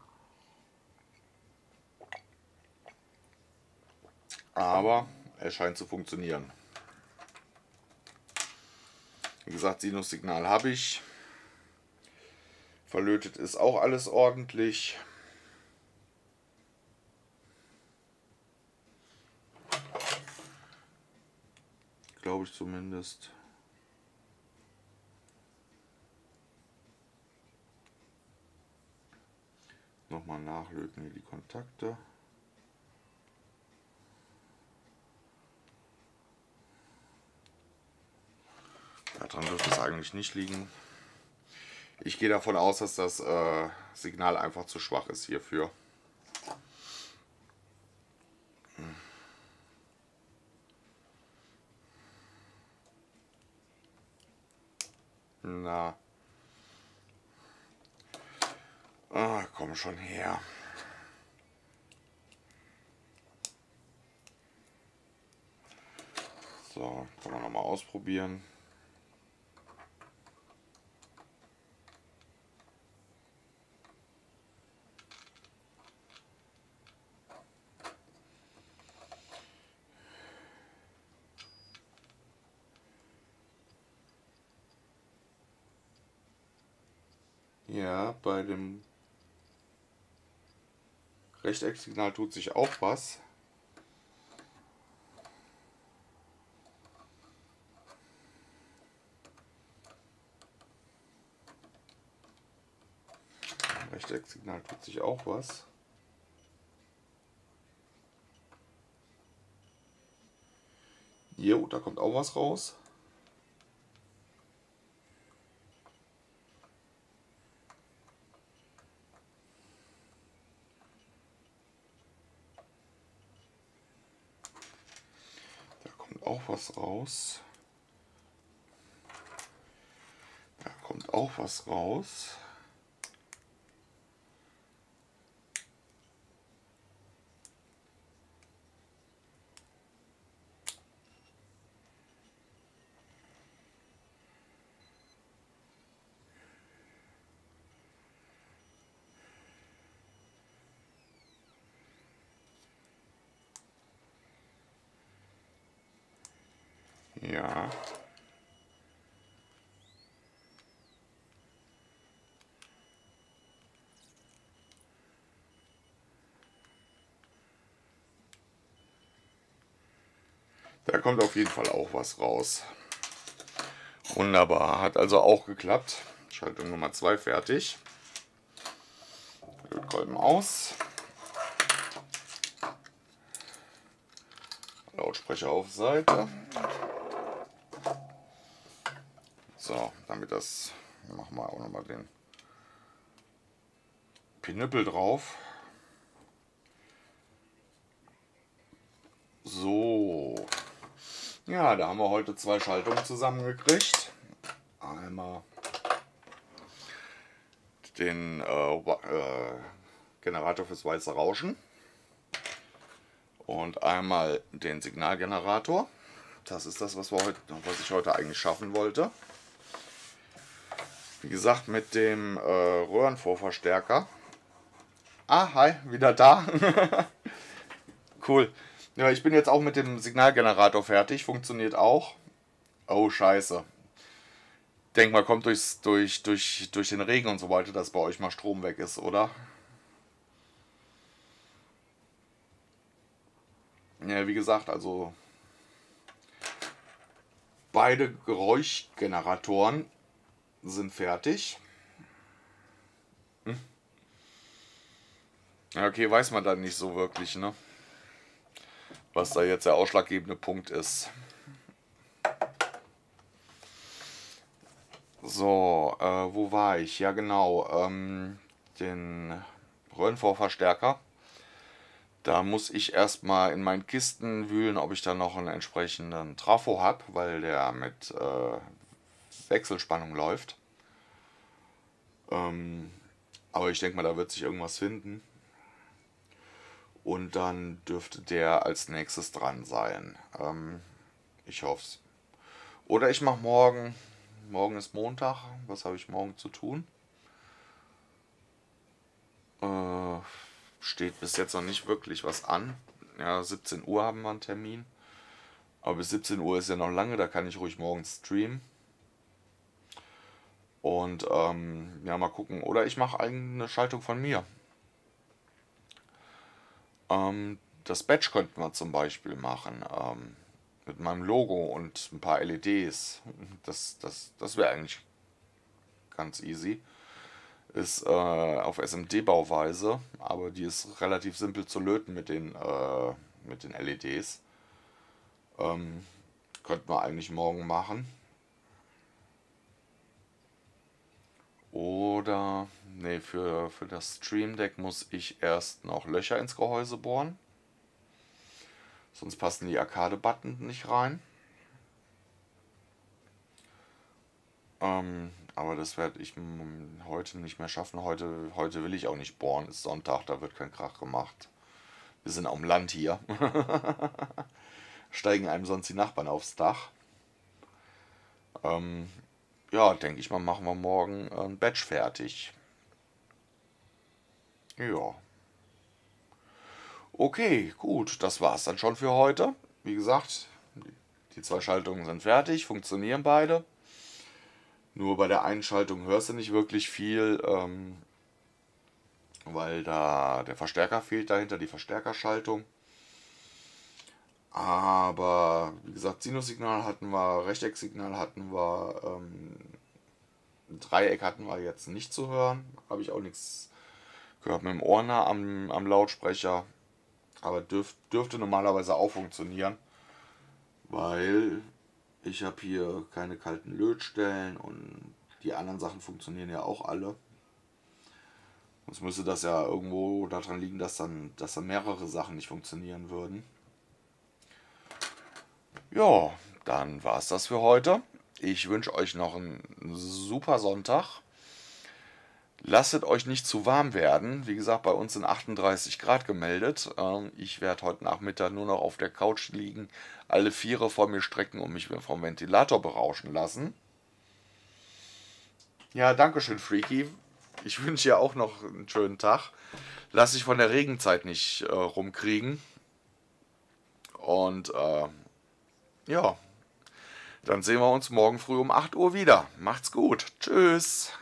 Aber er scheint zu funktionieren. Wie gesagt, Sinussignal habe ich. Verlötet ist auch alles ordentlich. Glaube ich zumindest. Nochmal nachlöten hier die Kontakte. Daran dürfte es eigentlich nicht liegen. Ich gehe davon aus, dass das äh, Signal einfach zu schwach ist hierfür. Na. Ah, komm schon her. So, kann man nochmal ausprobieren. Ja, bei dem Rechtecksignal tut sich auch was. Rechtecksignal tut sich auch was. Jo, da kommt auch was raus. Da kommt auch was raus. Da kommt auch was raus. Da kommt auf jeden Fall auch was raus. Wunderbar, hat also auch geklappt. Schaltung Nummer 2 fertig. Lötkolben aus. Lautsprecher auf Seite. So, damit das machen wir auch nochmal den Pinüppel drauf. So. Ja, da haben wir heute zwei Schaltungen zusammengekriegt. Einmal den äh, äh, Generator fürs weiße Rauschen und einmal den Signalgenerator. Das ist das, was, heute, was ich heute eigentlich schaffen wollte. Wie gesagt, mit dem äh, Röhrenvorverstärker. Ah, hi, wieder da. [LAUGHS] cool. Ja, ich bin jetzt auch mit dem Signalgenerator fertig. Funktioniert auch. Oh, scheiße. Denk mal, kommt durchs, durch, durch, durch den Regen und so weiter, dass bei euch mal Strom weg ist, oder? Ja, wie gesagt, also beide Geräuschgeneratoren sind fertig. Hm? Okay, weiß man dann nicht so wirklich, ne? Was da jetzt der ausschlaggebende Punkt ist. So, äh, wo war ich? Ja, genau. Ähm, den Röhrenvorverstärker. Da muss ich erstmal in meinen Kisten wühlen, ob ich da noch einen entsprechenden Trafo habe, weil der mit äh, Wechselspannung läuft. Ähm, aber ich denke mal, da wird sich irgendwas finden. Und dann dürfte der als nächstes dran sein. Ähm, ich hoffe es. Oder ich mache morgen. Morgen ist Montag. Was habe ich morgen zu tun? Äh, steht bis jetzt noch nicht wirklich was an. Ja, 17 Uhr haben wir einen Termin. Aber bis 17 Uhr ist ja noch lange, da kann ich ruhig morgens streamen. Und ähm, ja, mal gucken. Oder ich mache eine Schaltung von mir. Ähm, das Badge könnten wir zum Beispiel machen. Ähm, mit meinem Logo und ein paar LEDs. Das, das, das wäre eigentlich ganz easy. Ist äh, auf SMD-Bauweise, aber die ist relativ simpel zu löten mit den, äh, mit den LEDs. Ähm, könnten wir eigentlich morgen machen. Oder, nee, für, für das Stream Deck muss ich erst noch Löcher ins Gehäuse bohren. Sonst passen die Arcade-Button nicht rein. Ähm, aber das werde ich heute nicht mehr schaffen. Heute, heute will ich auch nicht bohren. Ist Sonntag, da wird kein Krach gemacht. Wir sind am Land hier. [LAUGHS] Steigen einem sonst die Nachbarn aufs Dach. Ähm, ja, denke ich mal, machen wir morgen ein Batch fertig. Ja. Okay, gut, das war's dann schon für heute. Wie gesagt, die zwei Schaltungen sind fertig, funktionieren beide. Nur bei der Einschaltung hörst du nicht wirklich viel, ähm, weil da der Verstärker fehlt dahinter, die Verstärkerschaltung. Aber wie gesagt, Sinussignal hatten wir, Rechtecksignal hatten wir, ähm, Dreieck hatten wir jetzt nicht zu hören. Habe ich auch nichts gehört mit dem Ohr am, am Lautsprecher. Aber dürf, dürfte normalerweise auch funktionieren. Weil ich habe hier keine kalten Lötstellen und die anderen Sachen funktionieren ja auch alle. Sonst müsste das ja irgendwo daran liegen, dass dann, dass dann mehrere Sachen nicht funktionieren würden. Ja, dann war es das für heute. Ich wünsche euch noch einen super Sonntag. Lasst euch nicht zu warm werden. Wie gesagt, bei uns sind 38 Grad gemeldet. Ähm, ich werde heute Nachmittag nur noch auf der Couch liegen, alle Viere vor mir strecken und mich vom Ventilator berauschen lassen. Ja, danke schön, Freaky. Ich wünsche dir auch noch einen schönen Tag. Lass dich von der Regenzeit nicht äh, rumkriegen. Und äh, ja, dann sehen wir uns morgen früh um 8 Uhr wieder. Macht's gut. Tschüss.